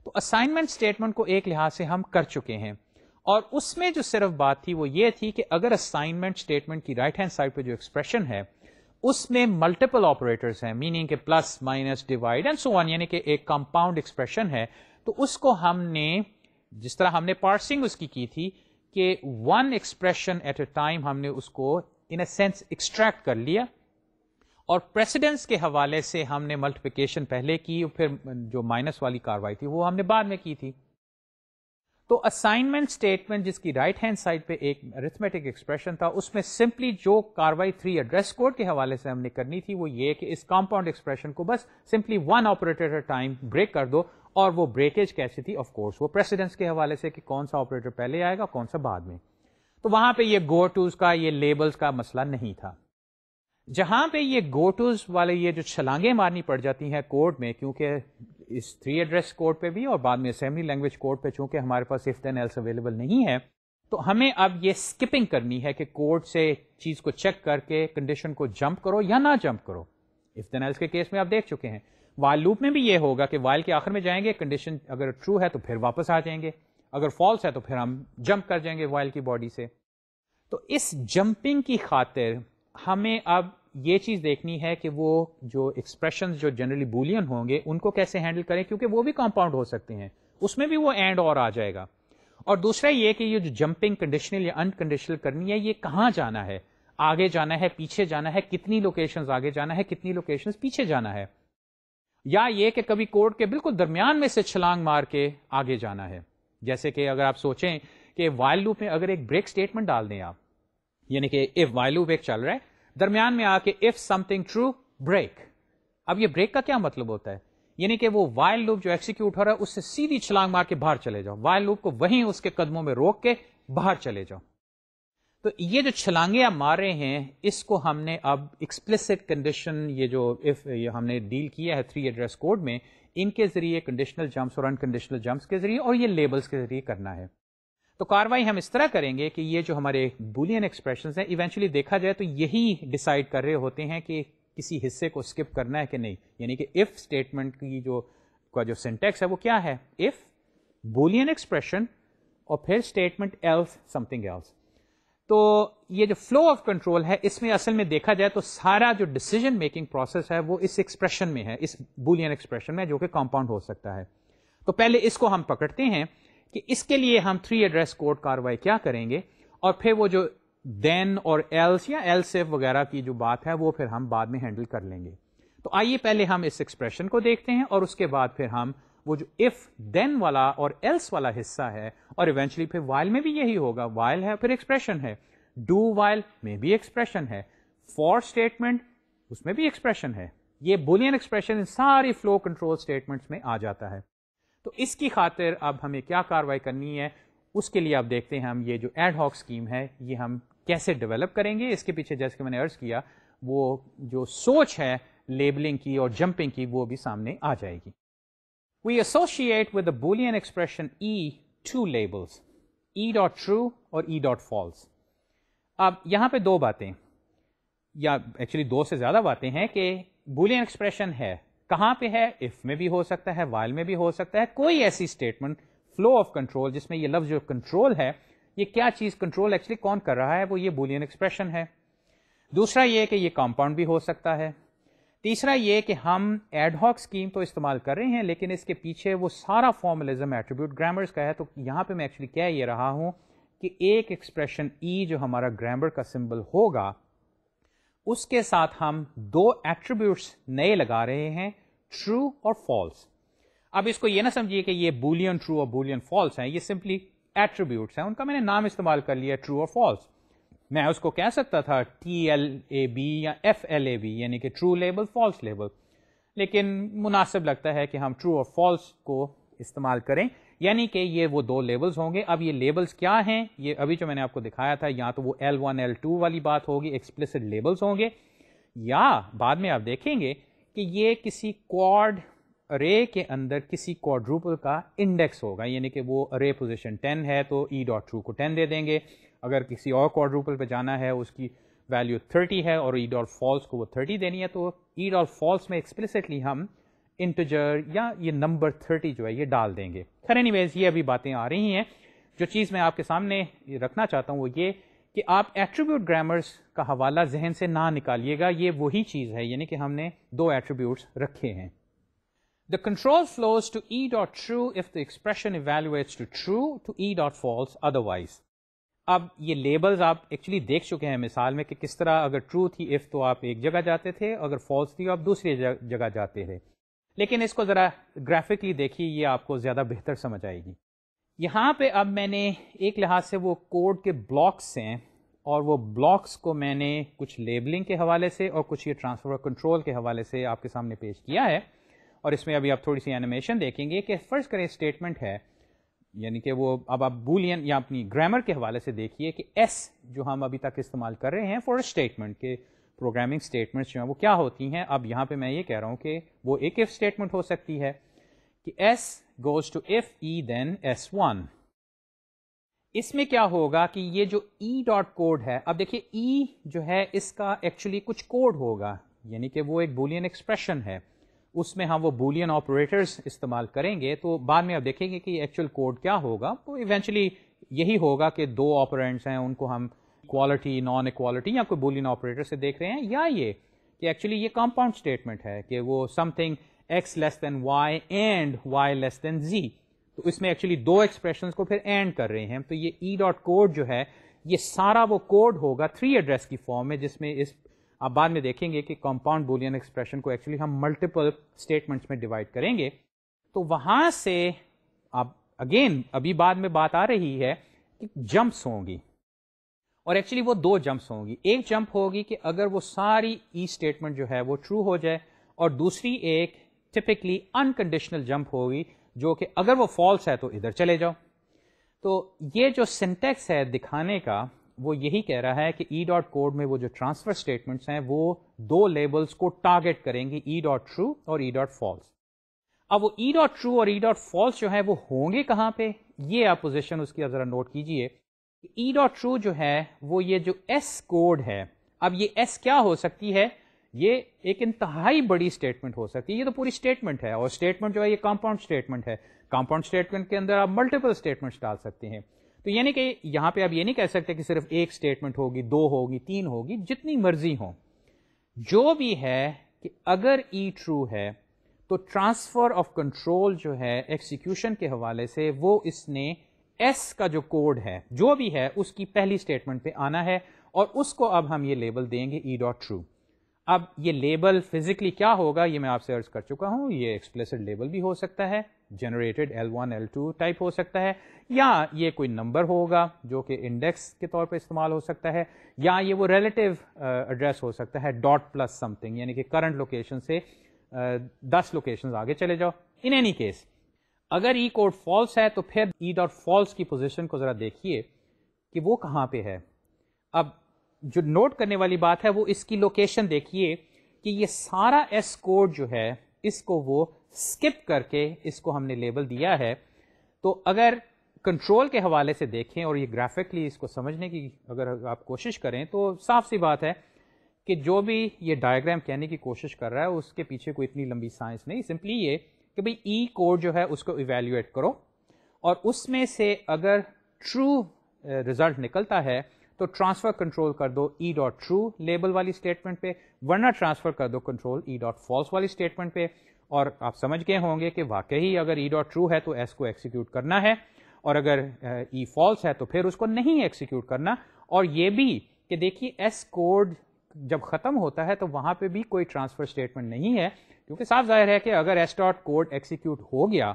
तो असाइनमेंट स्टेटमेंट को एक लिहाज से हम कर चुके हैं। और उसमें जो सिर्फ़ बात थी वो ये थी कि अगर असाइनमेंट स्टेटमेंट की राइट हैंड साइड पे जो एक्सप्रेशन है उसमें मल्टीपल ऑपरेटर्स हैं मीनिंग के plus minus divide and so on यानी कि एक कंपाउंड एक्सप्रेशन है। तो उसको हमने, जिस तरह हमने पार्सिंग उसकी की थी, कि one expression at a time हमने उसको इन अ सेंस एक्सट्रैक्ट कर लिया। और प्रेसिडेंस के हवाले से हमने मल्टीप्लिकेशन पहले की, फिर जो माइनस वाली कार्रवाई थी, वो हमने बाद में की थी। तो असाइनमेंट स्टेटमेंट जिसकी राइट हैंड साइड पे एक अरिथमेटिक एक्सप्रेशन था, उसमें सिंपली जो कार्रवाई थ्री एड्रेस कोड के हवाले से हमने करनी थी, वो ये कि इस कंपाउंड एक्सप्रेशन को बस simply one operator time break कर दो और वो ब्रेकेज कैसी थी? ऑफ़ कोर्स वो प्रेसिडेंस के हवाले से कि कौन सा ऑपरेटर पहले आएगा, कौन सा बाद में। तो वहाँ पे ये गो टूज का, ये लेबल्स का मसला नहीं था। जहाँ पे ये गोटूज वाले ये जो छलांगे मारनी पड़ जाती हैं कोड में, क्योंकि इस थ्री एड्रेस कोड पे भी और बाद में असेंबली लैंग्वेज कोड पे चूँकि हमारे पास इफ़ देन एल्स अवेलेबल नहीं है तो हमें अब ये स्किपिंग करनी है कि कोड से चीज़ को चेक करके कंडीशन को जंप करो या ना जंप करो। इफ़ देन एल्स के केस में आप देख चुके हैं। वाइल लूप में भी ये होगा कि वाइल के आखिर में जाएँगे कंडीशन अगर ट्रू है तो फिर वापस आ जाएँगे। अगर फॉल्स है तो फिर हम जंप कर जाएँगे वाइल की बॉडी से। तो इस जंपिंग की खातिर हमें अब ये चीज़ देखनी है कि वो जो एक्सप्रेशन जो जनरली बुलियन होंगे, उनको कैसे हैंडल करें, क्योंकि वो भी कंपाउंड हो सकते हैं। उसमें भी वो एंड और आ जाएगा। और दूसरा ये कि ये जो जंपिंग कंडीशनल या अनकंडीशनल करनी है, ये कहाँ जाना है? आगे जाना है, पीछे जाना है, कितनी लोकेशंस आगे जाना है, कितनी लोकेशंस पीछे जाना है? या ये कि कभी कोर्ट के बिल्कुल दरमियान में से छलांग मार के आगे जाना है। जैसे कि अगर आप सोचें कि वाइल लूप में अगर एक ब्रेक स्टेटमेंट डाल दें आप, यानी कि इफ़ वाइल लूप एक चल रहा है दरमियान में आके इफ़ समथिंग ट्रू ब्रेक अब ये ब्रेक का क्या मतलब होता है? यानी कि वो वाइल लूप जो एक्सिक्यूट हो रहा है, उससे सीधी छलांग मार के बाहर चले जाओ। वाइल लूप को वहीं उसके कदमों में रोक के बाहर चले जाओ। तो ये जो छलांगे आप मार रहे हैं, इसको हमने अब एक्सप्लिसिट कंडीशन ये जो इफ़ ये हमने डील किया है थ्री एड्रेस कोड में, इनके ज़रिए कंडीशनल जंप्स और अनकंडीशनल जंप्स के ज़रिए और ये लेबल्स के ज़रिए करना है। तो कार्रवाई हम इस तरह करेंगे कि ये जो हमारे बुलियन एक्सप्रेशन हैं इवेंचुअली देखा जाए तो यही डिसाइड कर रहे होते हैं कि किसी हिस्से को स्किप करना है कि नहीं। यानी कि इफ़ स्टेटमेंट की जो, का जो सिंटेक्स है वो क्या है? इफ़ बुलियन एक्सप्रेशन और फिर स्टेटमेंट एल्स समथिंग एल्स तो ये जो फ्लो ऑफ़ कंट्रोल है, इसमें असल में देखा जाए तो सारा जो डिसीज़न मेकिंग प्रोसेस है वो इस एक्सप्रेशन में है, इस बुलियन एक्सप्रेशन में जो कि कंपाउंड हो सकता है। तो पहले इसको हम पकड़ते हैं। कि इसके लिए हम थ्री एड्रेस कोड कार्रवाई क्या करेंगे? और फिर वो जो देन और एल्स या एल सेफ़ वगैरह की जो बात है, वो फिर हम बाद में हैंडल कर लेंगे। तो आइए पहले हम इस एक्सप्रेशन को देखते हैं और उसके बाद फिर हम वो जो इफ़ देन वाला और एल्स वाला हिस्सा है, और इवेंचुअली फिर वाइल में भी यही होगा। वाइल है, फिर एक्सप्रेशन है। डू वाइल में भी एक्सप्रेशन है। फॉर स्टेटमेंट उसमें भी एक्सप्रेशन है। ये बुलियन एक्सप्रेशन इन सारी फ्लो कंट्रोल स्टेटमेंट्स में आ जाता है। तो इसकी खातिर अब हमें क्या कार्रवाई करनी है, उसके लिए आप देखते हैं हम ये जो एड हॉक स्कीम है, ये हम कैसे डेवलप करेंगे। इसके पीछे जैसे कि मैंने अर्ज़ किया, वो जो सोच है लेबलिंग की और जंपिंग की, वो भी सामने आ जाएगी। We associate with the boolean expression e two labels e dot true और ई डॉट फॉल्स अब यहाँ पे दो बातें, या एक्चुअली दो से ज़्यादा बातें हैं कि बुलियन एक्सप्रेशन है कहाँ पे है? इफ़ में भी हो सकता है वाइल में भी हो सकता है। कोई ऐसी स्टेटमेंट फ्लो ऑफ़ कंट्रोल जिसमें ये लफ्ज जो कंट्रोल है, ये क्या चीज़ कंट्रोल एक्चुअली कौन कर रहा है? वो ये बुलियन एक्सप्रेशन है। दूसरा ये कि ये कंपाउंड भी हो सकता है। तीसरा ये कि हम एडहॉक स्कीम तो इस्तेमाल कर रहे हैं, लेकिन इसके पीछे वो सारा फॉर्मलिज्म एट्रीब्यूट ग्रामर्स का है तो यहाँ पे मैं एक्चुअली कह ये रहा हूँ कि एक एक्सप्रेशन ई e जो हमारा ग्रामर का सिंबल होगा उसके साथ हम दो एट्रीब्यूट्स नए लगा रहे हैं ट्रू और फॉल्स अब इसको ये ना समझिए कि ये बुलियन ट्रू और बुलियन फॉल्स हैं, ये सिंपली एट्रीब्यूट्स हैं, उनका मैंने नाम इस्तेमाल कर लिया ट्रू और फॉल्स मैं उसको कह सकता था टी एल ए बी या एफ़ एल ए बी यानी कि ट्रू लेबल फॉल्स लेबल लेकिन मुनासिब लगता है कि हम ट्रू और फॉल्स को इस्तेमाल करें। यानी कि ये वो दो लेबल्स होंगे। अब ये लेबल्स क्या हैं? ये अभी जो मैंने आपको दिखाया था, या तो वो एल वन एल टू वाली बात होगी एक्सप्लिसिट लेबल्स होंगे, या बाद में आप देखेंगे कि ये किसी क्वाड अरे के अंदर किसी क्वाड्रूपल का इंडेक्स होगा। यानी कि वो अरे पोजिशन टेन है तो ई डॉट ट्रू को टेन दे देंगे। अगर किसी और क्वाड्रूपल पे जाना है, उसकी वैल्यू थर्टी है, और ई डॉट फॉल्स को वो थर्टी देनी है तो ई डॉट फॉल्स में एक्सप्लिसिटली हम इंटजर या ये नंबर थर्टी जो है, ये डाल देंगे। खैर एनीवेज ये अभी बातें आ रही हैं। जो चीज़ मैं आपके सामने रखना चाहता हूँ वो ये कि आप एट्रीब्यूट ग्रामर्स का हवाला जहन से ना निकालिएगा, ये वही चीज़ है, यानी कि हमने दो एट्रीब्यूट्स रखे हैं। The control flows to E dot true if the expression evaluates to true to E dot false otherwise. अब ये लेबल्स आप एक्चुअली देख चुके हैं मिसाल में कि किस तरह अगर ट्रू थी इफ़ तो आप एक जगह जाते थे, अगर फॉल्स थी आप दूसरी जगह जाते थे। लेकिन इसको ज़रा ग्राफिकली देखिए, ये आपको ज़्यादा बेहतर समझ आएगी। यहाँ पे अब मैंने एक लिहाज से वो कोड के ब्लॉक्स हैं और वो ब्लॉक्स को मैंने कुछ लेबलिंग के हवाले से और कुछ ये ट्रांसफ़र कंट्रोल के हवाले से आपके सामने पेश किया है। और इसमें अभी आप थोड़ी सी एनिमेशन देखेंगे कि फ़र्स्ट करें स्टेटमेंट है, यानी कि वो अब आप बुलियन या अपनी ग्रामर के हवाले से देखिए कि एस जो हम अभी तक इस्तेमाल कर रहे हैं फॉर स्टेटमेंट के प्रोग्रामिंग स्टेटमेंट्स जो हैं वो क्या होती हैं? अब यहाँ पे मैं ये कह रहा हूँ कि वो एक इफ़ स्टेटमेंट हो सकती है कि s goes to if e then s one इसमें क्या होगा कि ये जो ई डॉट कोड है, अब देखिए ई e जो है इसका एक्चुअली कुछ कोड होगा, यानी कि वो एक बुलियन एक्सप्रेशन है। उसमें हम वो बुलियन ऑपरेटर्स इस्तेमाल करेंगे तो बाद में आप देखेंगे कि एक्चुअल कोड क्या होगा तो इवेंचुअली यही होगा कि दो ऑपरेंट्स हैं, उनको हम इक्वालिटी नॉन इक्वालिटी या कोई बुलियन ऑपरेटर से देख रहे हैं, या ये कि एक्चुअली ये कंपाउंड स्टेटमेंट है कि वो something x less than y and y less than z तो इसमें एक्चुअली दो एक्सप्रेशन को फिर एंड कर रहे हैं तो ये ई डॉट कोड जो है, ये सारा वो कोड होगा थ्री एड्रेस की फॉर्म में, जिसमें इस, आप बाद में देखेंगे कि कंपाउंड बुलियन एक्सप्रेशन को एक्चुअली हम मल्टीपल स्टेटमेंट्स में डिवाइड करेंगे। तो वहाँ से अब अगेन अभी बाद में बात आ रही है कि जंप्स होंगी। और एक्चुअली वो दो जंप्स होंगी। एक जंप होगी कि अगर वो सारी ई स्टेटमेंट जो है वो ट्रू हो जाए और दूसरी एक टिपिकली अनकंडीशनल जंप होगी जो कि अगर वो फॉल्स है तो इधर चले जाओ। तो ये जो सिंटेक्स है दिखाने का, वो यही कह रहा है कि ई डॉट कोड में वो जो ट्रांसफ़र स्टेटमेंट्स हैं, वो दो लेबल्स को टारगेट करेंगे ई डॉट ट्रू और ई डॉट फॉल्स अब वो ई डॉट ट्रू और ई डॉट फॉल्स जो है, वो होंगे कहाँ पे? ये आप पोजिशन उसकी जरा नोट कीजिए। ई डॉट ट्रू जो है, वो ये जो एस कोड है, अब ये एस क्या हो सकती है? ये एक इंतहाई बड़ी स्टेटमेंट हो सकती है। ये तो पूरी स्टेटमेंट है और स्टेटमेंट जो है, ये कंपाउंड स्टेटमेंट है। कंपाउंड स्टेटमेंट के अंदर आप मल्टीपल स्टेटमेंट्स डाल सकते हैं। तो यानी कि यहाँ पे आप ये नहीं कह सकते कि सिर्फ़ एक स्टेटमेंट होगी, दो होगी, तीन होगी, जितनी मर्ज़ी हो। जो भी है कि अगर ई e ट्रू है तो ट्रांसफ़र ऑफ़ कंट्रोल जो है एक्सिक्यूशन के हवाले से वो इसने एस का जो कोड है जो भी है उसकी पहली स्टेटमेंट पे आना है और उसको अब हम ये लेबल देंगे ई डॉट ट्रू अब ये लेबल फिजिकली क्या होगा ये मैं आपसे अर्ज़ कर चुका हूँ ये एक्सप्लेसिड लेबल भी हो सकता है जनरेटेड L1 L2 टाइप हो सकता है या ये कोई नंबर होगा जो कि इंडेक्स के तौर पे इस्तेमाल हो सकता है या ये वो रिलेटिव एड्रेस uh, हो सकता है डॉट प्लस समथिंग यानी कि करंट लोकेशन से uh, दस लोकेशन आगे चले जाओ. इन एनी केस अगर ई कोड फॉल्स है तो फिर ई डॉट फॉल्स की पोजिशन को ज़रा देखिए कि वो कहाँ पे है। अब जो नोट करने वाली बात है, वो इसकी लोकेशन देखिए कि ये सारा एस कोड जो है, इसको वो स्किप करके इसको हमने लेबल दिया है। तो अगर कंट्रोल के हवाले से देखें और ये ग्राफिकली इसको समझने की अगर आप कोशिश करें तो साफ़ सी बात है कि जो भी ये डायग्राम कहने की कोशिश कर रहा है, उसके पीछे कोई इतनी लंबी साइंस नहीं। सिंपली ये कि भाई ई e कोड जो है उसको इवेल्युएट करो। और उसमें से अगर ट्रू रिज़ल्ट निकलता है तो ट्रांसफ़र कंट्रोल कर दो ई डॉट ट्रू लेबल वाली स्टेटमेंट पे वरना ट्रांसफ़र कर दो कंट्रोल ई डॉट फॉल्स वाली स्टेटमेंट पे। और आप समझ गए होंगे कि वाकई ही अगर ई डॉट ट्रू है तो एस को एक्सिक्यूट करना है और अगर ई uh, फॉल्स है तो फिर उसको नहीं एक्सिक्यूट करना। और ये भी कि देखिए एस कोड जब ख़त्म होता है तो वहाँ पे भी कोई ट्रांसफ़र स्टेटमेंट नहीं है, क्योंकि साफ़ ज़ाहिर है कि अगर एस डॉट कोड एक्सिक्यूट हो गया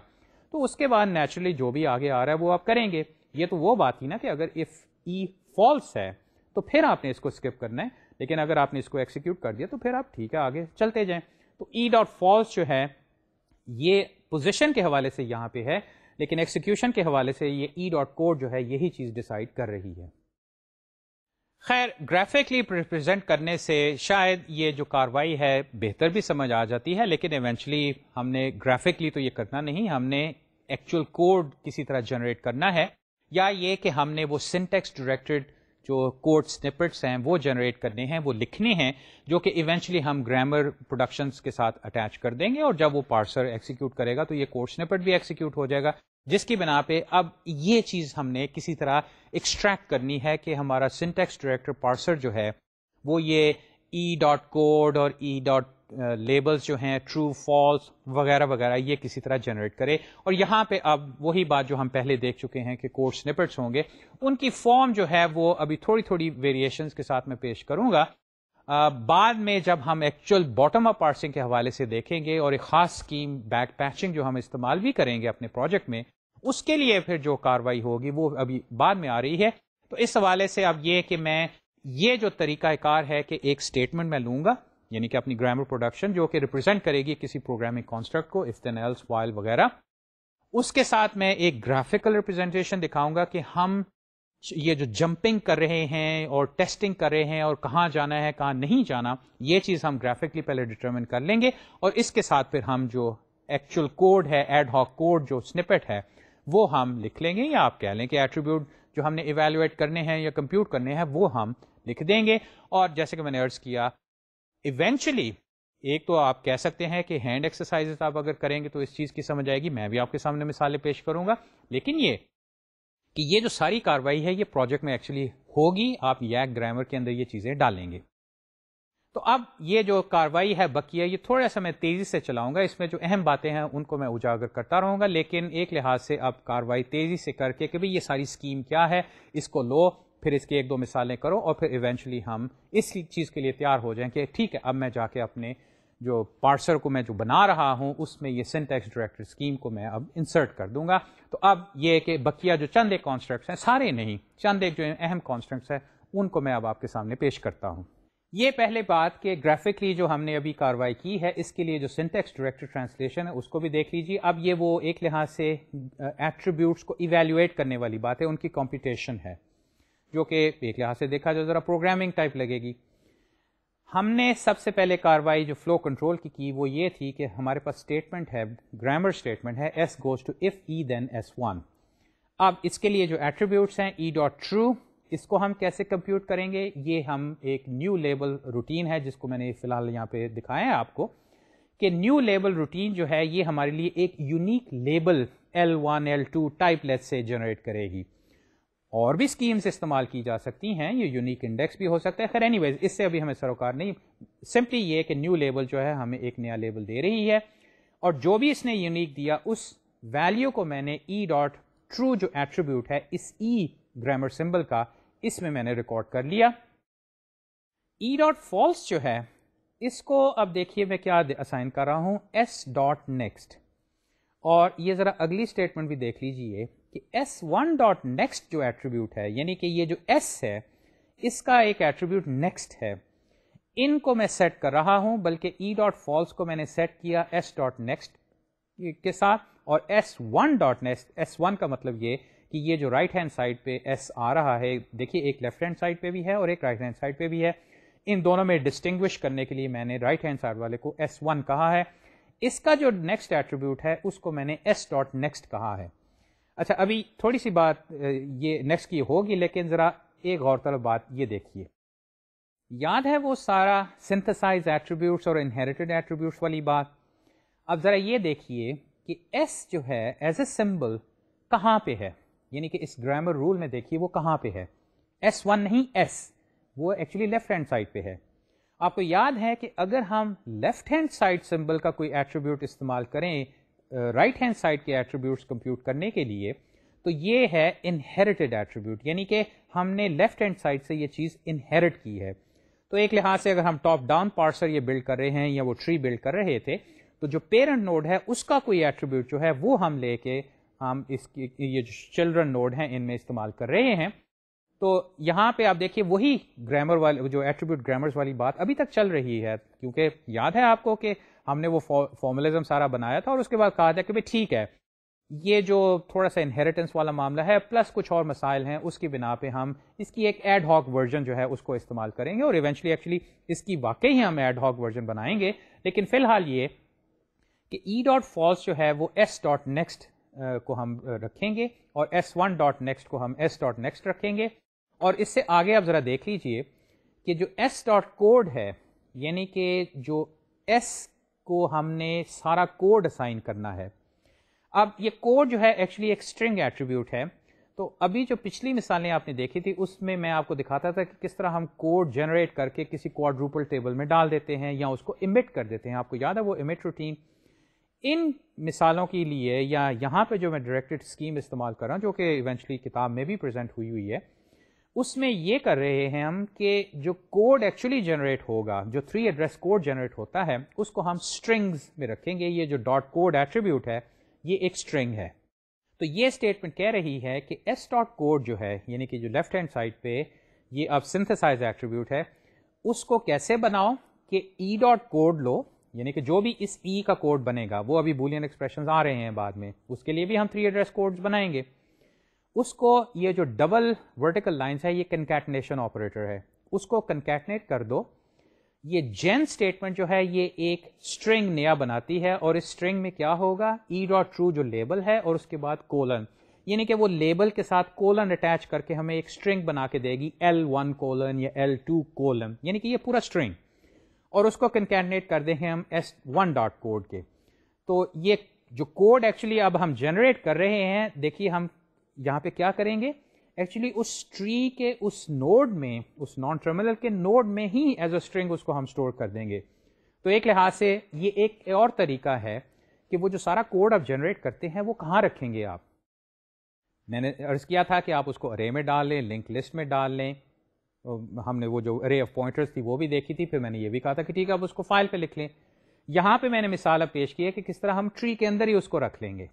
तो उसके बाद नेचुरली जो भी आगे आ रहा है वो आप करेंगे। ये तो वो बात थी ना कि अगर इफ़ ई फॉल्स है तो फिर आपने इसको स्किप करना है। लेकिन अगर आपने इसको एक्सिक्यूट कर दिया तो फिर आप ठीक है, आगे चलते जाएँ। तो ई डॉट फॉल्स जो है, ये पोजिशन के हवाले से यहाँ पे है, लेकिन एक्सिक्यूशन के हवाले से ये ई डॉट कोड जो है, यही चीज़ डिसाइड कर रही है। खैर ग्राफिकली रिप्रेजेंट करने से शायद ये जो कार्रवाई है, बेहतर भी समझ आ जाती है, लेकिन इवेंचुअली हमने ग्राफिकली तो ये करना नहीं, हमने एक्चुअल कोड किसी तरह जनरेट करना है, या ये कि हमने वो सिंटेक्स डायरेक्टेड जो कोड स्निपेट्स हैं, वो जनरेट करने हैं, वो लिखने हैं, जो कि इवेंचुअली हम ग्रामर प्रोडक्शंस के साथ अटैच कर देंगे और जब वो पार्सर एक्सिक्यूट करेगा तो ये कोड स्निपेट भी एक्सिक्यूट हो जाएगा, जिसकी बिना पे अब ये चीज़ हमने किसी तरह एक्सट्रैक्ट करनी है कि हमारा सिंटेक्स डायरेक्टर पार्सर जो है, वो ये ई डॉट कोड और ई डॉट लेबल्स जो हैं ट्रू फॉल्स वगैरह वगैरह, ये किसी तरह जनरेट करे। और यहाँ पे अब वही बात जो हम पहले देख चुके हैं कि कोड स्निपेट्स होंगे, उनकी फॉर्म जो है वो अभी थोड़ी थोड़ी वेरिएशंस के साथ मैं पेश करूँगा। बाद में जब हम एक्चुअल बॉटम अप पार्सिंग के हवाले से देखेंगे और एक खास स्कीम बैक पैचिंग जो हम इस्तेमाल भी करेंगे अपने प्रोजेक्ट में, उसके लिए फिर जो कार्रवाई होगी वो अभी बाद में आ रही है। तो इस हवाले से अब ये कि मैं, ये जो तरीकाकार है कि एक स्टेटमेंट मैं लूँगा यानी कि अपनी ग्रामर प्रोडक्शन जो कि रिप्रेजेंट करेगी किसी प्रोग्रामिंग कॉन्स्ट्रक्ट को इफ़ देन एल्स वाइल वगैरह, उसके साथ मैं एक ग्राफिकल रिप्रेजेंटेशन दिखाऊँगा कि हम ये जो जंपिंग कर रहे हैं और टेस्टिंग कर रहे हैं और कहाँ जाना है, कहाँ नहीं जाना, ये चीज़ हम ग्राफिकली पहले डिटरमिन कर लेंगे और इसके साथ फिर हम जो एक्चुअल कोड है एड हॉक कोड जो स्निपेट है, वो हम लिख लेंगे या आप कह लें कि एट्रीब्यूट जो हमने इवेल्युएट करने हैं या कंप्यूट करने हैं, वो हम लिख देंगे। और जैसे कि मैंने अर्ज़ किया इवेंचुअली एक तो आप कह सकते हैं कि हैंड एक्सरसाइजेस आप अगर करेंगे तो इस चीज़ की समझ आएगी, मैं भी आपके सामने मिसालें पेश करूँगा। लेकिन ये कि ये जो सारी कार्रवाई है, ये प्रोजेक्ट में एक्चुअली होगी, आप यैक ग्रामर के अंदर ये चीज़ें डालेंगे। तो अब ये जो कार्रवाई है बकिया, ये थोड़ा सा मैं तेज़ी से चलाऊँगा, इसमें जो अहम बातें हैं उनको मैं उजागर करता रहूँगा, लेकिन एक लिहाज से अब कार्रवाई तेज़ी से करके कि भाई ये सारी स्कीम क्या है, इसको लो फिर इसकी एक दो मिसालें करो और फिर इवेंचुअली हम इस चीज़ के लिए तैयार हो जाएँ कि ठीक है, अब मैं जाके अपने जो पार्सर को मैं जो बना रहा हूँ, उसमें ये सिंटेक्स डायरेक्टर स्कीम को मैं अब इंसर्ट कर दूँगा। तो अब ये कि बकिया जो चंद एक कॉन्स्ट्रक्ट्स हैं, सारे नहीं, चंद एक जो अहम कॉन्स्ट्रक्ट्स हैं, उनको मैं अब आपके सामने पेश करता हूँ। ये पहले बात कि ग्राफिकली जो हमने अभी कार्रवाई की है, इसके लिए जो सिंटेक्स डायरेक्टर ट्रांसलेशन है, उसको भी देख लीजिए। अब ये वो एक लिहाज से एट्रीब्यूट्स को इवेल्युएट करने वाली बात है, उनकी कॉम्पिटिशन है। जो कि एक लिहाज से देखा जाए ज़रा प्रोग्रामिंग टाइप लगेगी। हमने सबसे पहले कार्रवाई जो फ्लो कंट्रोल की की वो ये थी कि हमारे पास स्टेटमेंट है ग्रामर स्टेटमेंट है s goes to if e then s one अब इसके लिए जो एट्रीब्यूट्स हैं ई डॉट ट्रू इसको हम कैसे कंप्यूट करेंगे? ये हम एक न्यू लेबल रूटीन है जिसको मैंने फ़िलहाल यहाँ पे दिखाया है आपको कि न्यू लेबल रूटीन जो है ये हमारे लिए एक unique label L1, L2 type late से जनरेट करेगी। और भी स्कीम्स इस्तेमाल की जा सकती हैं। ये यूनिक इंडेक्स भी हो सकता है। खैर एनीवेज इससे अभी हमें सरोकार नहीं सिंपली ये कि न्यू लेबल जो है, हमें एक नया लेबल दे रही है। और जो भी इसने यूनिक दिया, उस वैल्यू को मैंने ई डॉट ट्रू जो एट्रीब्यूट है, इस ई ग्रामर सिंबल का, इसमें मैंने रिकॉर्ड कर लिया। ई डॉट फॉल्स जो है, इसको अब देखिए मैं क्या असाइन कर रहा हूँ। एस डॉट नेक्स्ट और ये ज़रा अगली स्टेटमेंट भी देख लीजिए। कि एस वन डॉट नेक्स्ट जो एट्रीब्यूट है, यानी कि ये जो एस है, इसका एक एट्रीब्यूट नेक्स्ट है। इनको मैं सेट कर रहा हूँ, बल्कि ई डॉट फॉल्स को मैंने सेट किया एस डॉट नेक्स्ट के साथ, और s one dot next s one का मतलब ये कि ये जो राइट हैंड साइड पे एस आ रहा है, देखिए एक लेफ़्ट हैंड साइड पे भी है और एक राइट हैंड साइड पे भी है। इन दोनों में डिस्टिंग्विश करने के लिए मैंने राइट हैंड साइड वाले को एस वन कहा है। इसका जो नेक्स्ट एट्रीब्यूट है, उसको मैंने एस डॉट नेक्स्ट कहा है। अच्छा अभी थोड़ी सी बात ये नेक्स्ट की होगी, लेकिन ज़रा एक गौरतलब बात ये देखिए। याद है वो सारा सिंथेसाइज एट्रीब्यूट्स और इनहेरिटेड एट्रीब्यूट्स वाली बात? अब ज़रा ये देखिए कि एस जो है एज ए सिंबल कहाँ पे है? यानी कि इस ग्रामर रूल में देखिए, वो कहाँ पे है? एस वन नहीं एस वो एक्चुअली लेफ़्ट हैंड साइड पे है। आपको याद है कि अगर हम लेफ़्ट हैंड साइड सिंबल का कोई एट्रीब्यूट इस्तेमाल करें राइट हैंड साइड के एट्रीब्यूट्स कंप्यूट करने के लिए तो ये है इनहेरिटेड एट्रीब्यूट यानी कि हमने लेफ़्ट हैंड साइड से ये चीज़ इनहेरिट की है। तो एक लिहाज से अगर हम टॉप डाउन पार्सर ये बिल्ड कर रहे हैं या वो ट्री बिल्ड कर रहे थे तो जो पेरेंट नोड है, उसका कोई एट्रीब्यूट जो है, वो हम लेके हम इसकी, ये जो चिल्ड्रन नोड हैं, इनमें इस्तेमाल कर रहे हैं। तो यहाँ पे आप देखिए, वही ग्रामर वाले, जो एट्रीब्यूट ग्रामर्स वाली बात अभी तक चल रही है, क्योंकि याद है आपको कि हमने वो फॉर्मुलिज्म सारा बनाया था और उसके बाद कहा था कि भाई ठीक है, ये जो थोड़ा सा इनहेरिटेंस वाला मामला है प्लस कुछ और मसाइल हैं, उसकी बिना पे हम इसकी एक एड हॉक वर्जन जो है उसको इस्तेमाल करेंगे और इवेंचुअली एक्चुअली इसकी वाकई ही हम एड हॉक वर्जन बनाएँगे। लेकिन फ़िलहाल ये कि ई डॉट फॉल्स जो है वो एस डॉट नेक्स्ट को हम रखेंगे और एस वन डॉट नेक्स्ट को हम एस डॉट नेक्स्ट रखेंगे। और इससे आगे आप ज़रा देख लीजिए कि जो एस डॉट कोड है, यानी कि जो एस को हमने सारा कोड असाइन करना है। अब ये कोड जो है एक्चुअली एक स्ट्रिंग एट्रीब्यूट है। तो अभी जो पिछली मिसालें आपने देखी थी, उसमें मैं आपको दिखाता था कि किस तरह हम कोड जनरेट करके किसी क्वाड्रूपल टेबल में डाल देते हैं या उसको इमिट कर देते हैं। आपको याद है वो इमिट रूटीन इन मिसालों के लिए या यहाँ पे जो मैं डायरेक्टेड स्कीम इस्तेमाल कर रहा हूँ, जो कि इवेंचुअली किताब में भी प्रेजेंट हुई हुई है उसमें ये कर रहे हैं हम कि जो कोड एक्चुअली जनरेट होगा, जो थ्री एड्रेस कोड जनरेट होता है, उसको हम स्ट्रिंग्स में रखेंगे। ये जो डॉट कोड एट्रीब्यूट है, ये एक स्ट्रिंग है। तो ये स्टेटमेंट कह रही है कि एस डॉट कोड जो है, यानी कि जो लेफ़्ट हैंड साइड पे ये अब सिंथेसाइज एट्रीब्यूट है, उसको कैसे बनाओ कि ई डॉट कोड लो, यानी कि जो भी इस ई e का कोड बनेगा, वो अभी बुलियन एक्सप्रेशन आ रहे हैं बाद में, उसके लिए भी हम थ्री एड्रेस कोड्स बनाएँगे। उसको ये जो डबल वर्टिकल लाइंस है, ये कंकैटनेशन ऑपरेटर है। उसको कंकैटनेट कर दो। ये जेन स्टेटमेंट जो है, ये एक स्ट्रिंग नया बनाती है और इस स्ट्रिंग में क्या होगा? ई डॉट ट्रू जो लेबल है और उसके बाद कोलन यानी कि वो लेबल के साथ कोलन अटैच करके हमें एक स्ट्रिंग बना के देगी एल वन कोलन या एल टू कोलन यानी कि ये पूरा स्ट्रिंग और उसको कंकैटनेट कर देंगे हम एस वन डॉट कोड के। तो ये जो कोड एक्चुअली अब हम जनरेट कर रहे हैं, देखिए हम यहाँ पे क्या करेंगे? एक्चुअली उस ट्री के उस नोड में, उस नॉन टर्मिनल के नोड में ही एज अ स्ट्रिंग उसको हम स्टोर कर देंगे। तो एक लिहाज से ये एक और तरीका है कि वो जो सारा कोड आप जनरेट करते हैं, वो कहाँ रखेंगे आप? मैंने अर्ज़ किया था कि आप उसको अरे में डाल लें लिंक लिस्ट में डाल लें। हमने वो जो अरे ऑफ़ पॉइंटर्स थी, वो भी देखी थी, फिर मैंने ये भी कहा था कि ठीक है आप उसको फ़ाइल पे लिख लें। यहाँ पे मैंने मिसाल अब पेश की है कि किस तरह हम ट्री के अंदर ही उसको रख लेंगे।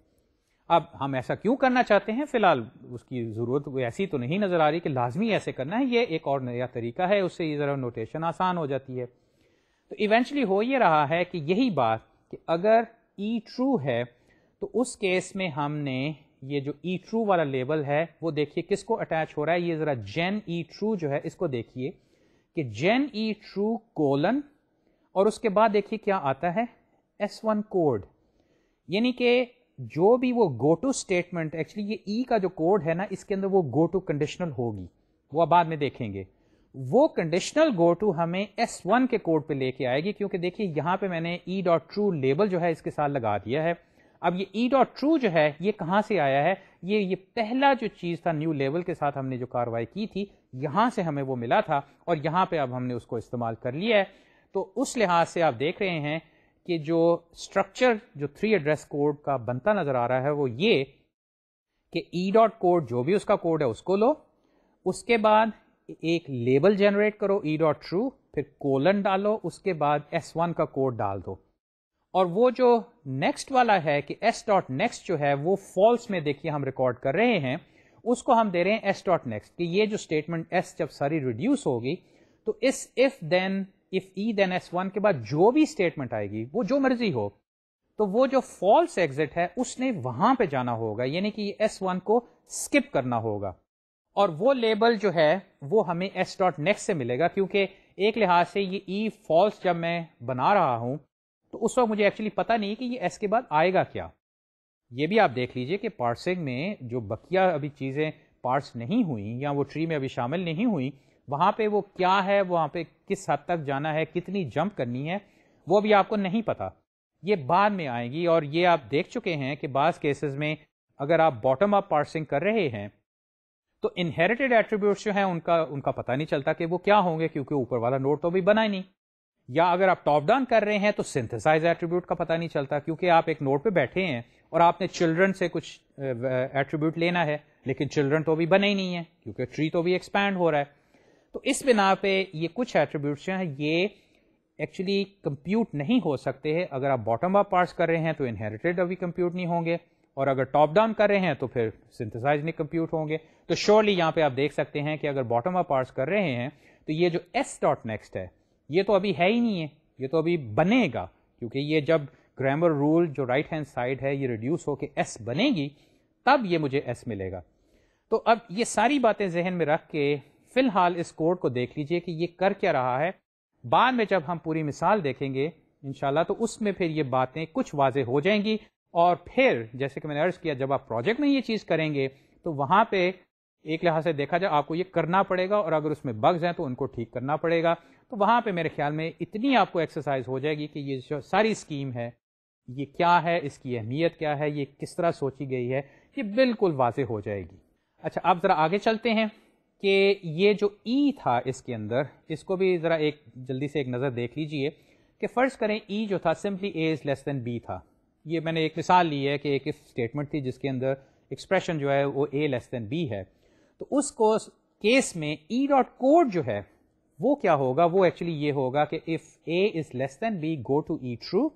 अब हम ऐसा क्यों करना चाहते हैं? फ़िलहाल उसकी ज़रूरत ऐसी तो नहीं नज़र आ रही कि लाजमी ऐसे करना है। ये एक और नया तरीका है, उससे ये ज़रा नोटेशन आसान हो जाती है। तो इवेंचुअली हो ये रहा है कि यही बात कि अगर ई e ट्रू है तो उस केस में हमने ये जो ई e ट्रू वाला लेबल है, वो देखिए किसको अटैच हो रहा है। ये ज़रा जेन ई ट्रू जो है, इसको देखिए कि जेन ई ट्रू कोलन और उसके बाद देखिए क्या आता है? एस वन कोड यानी कि जो भी वो गो टू स्टेटमेंट एक्चुअली ये ई e का जो कोड है ना, इसके अंदर वो गो टू कंडीशनल होगी। वो आप बाद में देखेंगे। वो कंडीशनल गो टू हमें एस वन के कोड पे लेके आएगी, क्योंकि देखिए यहाँ पे मैंने ई डॉट ट्रू लेबल जो है इसके साथ लगा दिया है। अब ये ई डॉट ट्रू जो है, ये कहाँ से आया है? ये ये पहला जो चीज़ था न्यू लेवल के साथ हमने जो कार्रवाई की थी, यहाँ से हमें वो मिला था और यहाँ पे अब हमने उसको इस्तेमाल कर लिया है। तो उस लिहाज से आप देख रहे हैं कि जो स्ट्रक्चर जो थ्री एड्रेस कोड का बनता नज़र आ रहा है, वो ये कि ई डॉट कोड जो भी उसका कोड है, उसको लो। उसके बाद एक लेबल जनरेट करो ई डॉट ट्रू फिर कोलन डालो, उसके बाद एस वन का कोड डाल दो। और वो जो नेक्स्ट वाला है कि एस डॉट नेक्स्ट जो है, वो फॉल्स में देखिए हम रिकॉर्ड कर रहे हैं, उसको हम दे रहे हैं एस डॉट नेक्स्ट कि ये जो स्टेटमेंट एस जब सारी रिड्यूस होगी तो इस if then if e then s one के बाद जो भी स्टेटमेंट आएगी, वो जो मर्ज़ी हो तो वो जो फॉल्स एग्जिट है, उसने वहाँ पे जाना होगा, यानी कि एस वन को स्किप करना होगा। और वो लेबल जो है, वो हमें एस डॉट नेक्स्ट से मिलेगा, क्योंकि एक लिहाज से ये ई e फॉल्स जब मैं बना रहा हूँ तो उस वक्त मुझे एक्चुअली पता नहीं कि ये एस के बाद आएगा क्या। ये भी आप देख लीजिए कि पार्सिंग में जो बकिया अभी चीज़ें पार्ट्स नहीं हुई, या वो ट्री में अभी शामिल नहीं हुई वहाँ पे वो क्या है, वहाँ पे किस हद तक जाना है, कितनी जंप करनी है, वो भी आपको नहीं पता। ये बाद में आएगी और ये आप देख चुके हैं कि बाज़ केसेस में अगर आप बॉटम अप पार्सिंग कर रहे हैं तो इनहेरिटेड एट्रीब्यूट्स जो हैं उनका उनका पता नहीं चलता कि वो क्या होंगे, क्योंकि ऊपर वाला नोट तो भी बना ही नहीं। या अगर आप टॉप डाउन कर रहे हैं तो सिंथेसाइज एट्रीब्यूट का पता नहीं चलता, क्योंकि आप एक नोट पे बैठे हैं और आपने चिल्ड्रन से कुछ एट्रीब्यूट लेना है, लेकिन चिल्ड्रन तो भी बने ही नहीं है, क्योंकि ट्री तो भी एक्सपैंड हो रहा है। तो इस बिना पे ये कुछ एट्रीब्यूट्स हैं, ये एक्चुअली कंप्यूट नहीं हो सकते हैं। अगर आप बॉटम अप पार्ट्स कर रहे हैं तो इनहेरिटेड अभी कंप्यूट नहीं होंगे। और अगर टॉप डाउन कर रहे हैं तो फिर सिंथेसाइज नहीं कंप्यूट होंगे। तो श्योरली यहाँ पे आप देख सकते हैं कि अगर बॉटम अप पार्ट्स कर रहे हैं तो ये जो एस डॉट नेक्स्ट है, ये तो अभी है ही नहीं है। ये तो अभी बनेगा, क्योंकि ये जब ग्रामर रूल जो राइट हैंड साइड है, ये रिड्यूस होकर एस बनेगी, तब ये मुझे एस मिलेगा। तो अब ये सारी बातें जहन में रख के फ़िलहाल इस कोड को देख लीजिए कि ये कर क्या रहा है। बाद में जब हम पूरी मिसाल देखेंगे इनशाला तो उसमें फिर ये बातें कुछ वाजे हो जाएँगी। और फिर, जैसे कि मैंने अर्ज़ किया, जब आप प्रोजेक्ट में ये चीज़ करेंगे तो वहाँ पे एक लिहाज से देखा जाए, आपको ये करना पड़ेगा और अगर उसमें बग्स हैं तो उनको ठीक करना पड़ेगा। तो वहाँ पे मेरे ख्याल में इतनी आपको एक्सरसाइज हो जाएगी कि ये जो सारी स्कीम है, ये क्या है, इसकी अहमियत क्या है, ये किस तरह सोची गई है, ये बिल्कुल वाज हो जाएगी। अच्छा आप ज़रा आगे चलते हैं। कि ये जो ई e था इसके अंदर, इसको भी ज़रा एक जल्दी से एक नज़र देख लीजिए कि फ़र्ज़ करें ई e जो था simply a is less than b था। ये मैंने एक मिसाल ली है कि एक स्टेटमेंट थी जिसके अंदर एक्सप्रेशन जो है वो ए लेस देन बी है। तो उसको केस में ई डॉट कोड जो है, वो क्या होगा? वो एक्चुअली ये होगा कि if a is less than b go to e true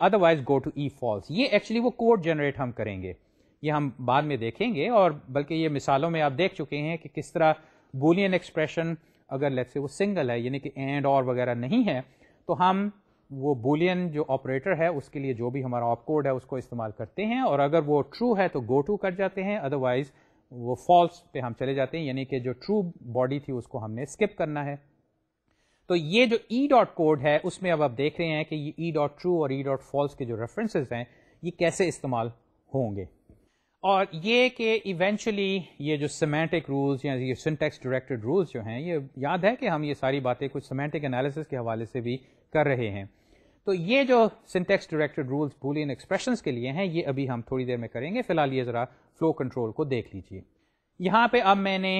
otherwise go to e false ये एक्चुअली वो कोड जनरेट हम करेंगे। ये हम बाद में देखेंगे और बल्कि ये मिसालों में आप देख चुके हैं कि किस तरह बुलियन एक्सप्रेशन अगर लेट से वो सिंगल है, यानी कि एंड और वगैरह नहीं है तो हम वो बुलियन जो ऑपरेटर है, उसके लिए जो भी हमारा ऑप कोड है, उसको इस्तेमाल करते हैं और अगर वो ट्रू है तो गो टू कर जाते हैं अदरवाइज़ वो फॉल्स पे हम चले जाते हैं, यानी कि जो ट्रू बॉडी थी, उसको हमने स्किप करना है। तो ये जो ई डॉट कोड है, उसमें अब आप देख रहे हैं कि ये ई डॉट ट्रू और ई डॉट फॉल्स के जो रेफरेंसेस हैं, ये कैसे इस्तेमाल होंगे। और ये कि इवेंचुअली ये जो सेमेंटिक रूल्स या ये सिंटेक्स डायरेक्टेड रूल्स जो हैं, ये याद है कि हम ये सारी बातें कुछ सेमेंटिक एनालिसिस के हवाले से भी कर रहे हैं। तो ये जो syntax directed rules boolean expressions के लिए हैं, ये अभी हम थोड़ी देर में करेंगे। फ़िलहाल ये ज़रा फ्लो कंट्रोल को देख लीजिए। यहाँ पे अब मैंने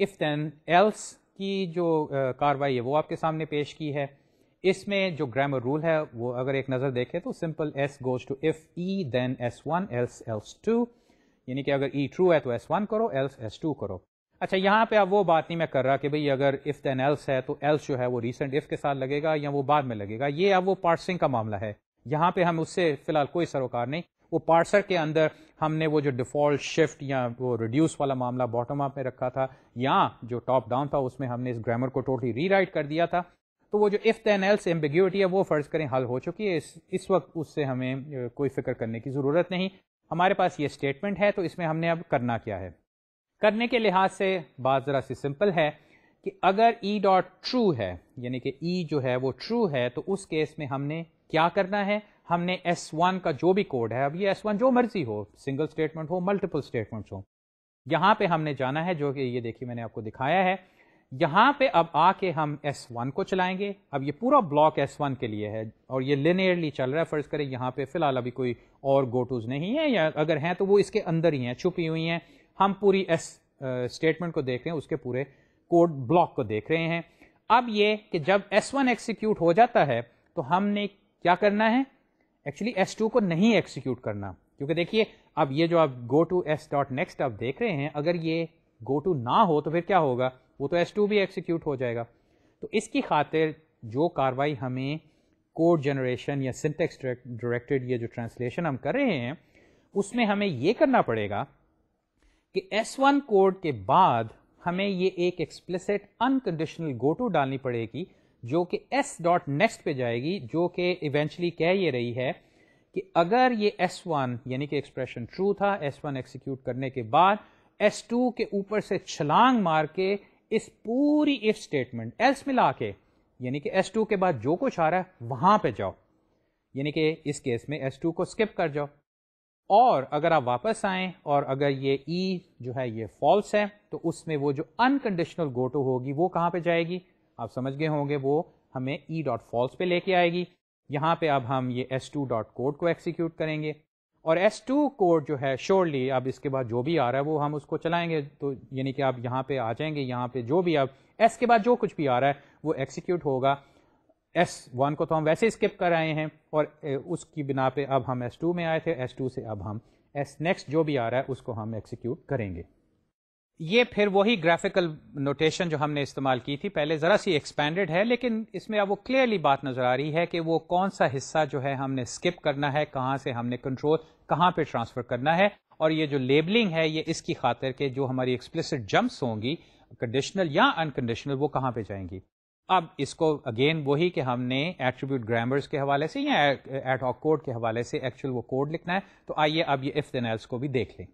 इफ़ देन एल्स की जो कार्रवाई है वो आपके सामने पेश की है। इसमें जो ग्रामर रूल है वो अगर एक नज़र देखें तो simple S goes to if E then S one else else two यानी कि अगर ई e ट्रू है तो एस वन करो एल्स एस टू करो। अच्छा यहाँ पे अब वो बात नहीं मैं कर रहा कि भाई अगर इफ़ देन एल्स है तो एल्स जो है वो रिसेंट इफ़ के साथ लगेगा या वो बाद में लगेगा। ये अब वो पार्सिंग का मामला है। यहाँ पे हम उससे फ़िलहाल कोई सरोकार नहीं। वो पार्सर के अंदर हमने वो जो डिफ़ॉल्ट शिफ्ट या वो रिड्यूस वाला मामला बॉटम अप में रखा था या जो टॉप डाउन था उसमें हमने इस ग्रामर को टोटली रीराइट कर दिया था। तो वो जो इफ़ देन एल्स एम्बिग्यूटी है वो फ़र्ज़ करें हल हो चुकी है। इस इस वक्त उससे हमें कोई फ़िक्र करने की ज़रूरत नहीं। हमारे पास ये स्टेटमेंट है तो इसमें हमने अब करना क्या है? करने के लिहाज से बात ज़रा सी सिंपल है कि अगर ई डॉट ट्रू है, यानी कि ई e जो है वो ट्रू है तो उस केस में हमने क्या करना है? हमने एस वन का जो भी कोड है, अब ये एस वन जो मर्ज़ी हो सिंगल स्टेटमेंट हो मल्टीपल स्टेटमेंट्स हो, यहाँ पे हमने जाना है, जो कि ये देखिए मैंने आपको दिखाया है यहाँ पे अब आके हम S1 को चलाएँगे। अब ये पूरा ब्लॉक S1 के लिए है और ये लिनियरली चल रहा है। फ़र्ज़ करें, यहाँ पे फ़िलहाल अभी कोई और गोटूज नहीं है या अगर हैं तो वो इसके अंदर ही हैं, छुपी हुई हैं। हम पूरी एस स्टेटमेंट को देख रहे हैं, उसके पूरे कोड ब्लॉक को देख रहे हैं। अब ये कि जब S1 एक्सिक्यूट हो जाता है तो हमने क्या करना है? एक्चुअली S2 को नहीं एक्सिक्यूट करना। क्योंकि देखिए, अब ये जो आप go to S dot next आप देख रहे हैं, अगर ये गो टू ना हो तो फिर क्या होगा? वो तो एस टू भी एक्सिक्यूट हो जाएगा। तो इसकी खातिर जो कार्रवाई हमें कोड जनरेशन या सिंटेक्स डायरेक्टेड ये जो ट्रांसलेशन हम कर रहे हैं, उसमें हमें ये करना पड़ेगा कि S1 कोड के बाद हमें ये एक एक्सप्लिसिट अनकंडीशनल गो टू डालनी पड़ेगी, जो कि एस डॉट नेक्स्ट पे जाएगी, जो कि इवेंचुअली कह ये रही है कि अगर ये S1 यानी कि एक्सप्रेशन ट्रू था S1 एक्सिक्यूट करने के बाद S2 के ऊपर से छलांग मार के इस पूरी इफ़ स्टेटमेंट एल्स मिला के, यानी कि एस टू के बाद जो कुछ आ रहा है, वहाँ पे जाओ। यानी कि इस केस में एस टू को स्किप कर जाओ। और अगर आप वापस आए, और अगर ये ई e जो है, ये फॉल्स है तो उसमें वो जो अनकंडीशनल गोटो होगी, वो कहाँ पे जाएगी? आप समझ गए होंगे, वो हमें ई डॉट फॉल्स पे लेके आएगी। यहाँ पे अब हम ये एस टू डॉट कोड को एक्सिक्यूट करेंगे। और S2 कोड जो है श्योरली अब इसके बाद जो भी आ रहा है, वो हम उसको चलाएँगे। तो यानी कि आप यहाँ पे आ जाएँगे, यहाँ पे जो भी अब S के बाद जो कुछ भी आ रहा है, वो एक्सिक्यूट होगा। S1 को तो हम वैसे स्किप कर आए हैं और उसकी बिना पे अब हम S2 में आए थे। S2 से अब हम S नेक्स्ट जो भी आ रहा है, उसको हम एक्सिक्यूट करेंगे। ये फिर वही ग्राफिकल नोटेशन जो हमने इस्तेमाल की थी। पहले ज़रा सी एक्सपैंडेड है, लेकिन इसमें अब वो क्लियरली बात नज़र आ रही है कि वो कौन सा हिस्सा जो है हमने स्किप करना है, कहाँ से हमने कंट्रोल कहाँ पे ट्रांसफ़र करना है। और ये जो लेबलिंग है, ये इसकी खातिर के जो हमारी एक्सप्लिसिट जंप्स होंगी कंडीशनल या अनकंडीशनल वो कहाँ पे जाएँगी। अब इसको अगेन वही कि हमने एट्रीब्यूट ग्रामर्स के हवाले से या एडहॉक कोड के हवाले से एक्चुअल वो कोड लिखना है। तो आइए अब ये इफ़ देन को भी देख लें।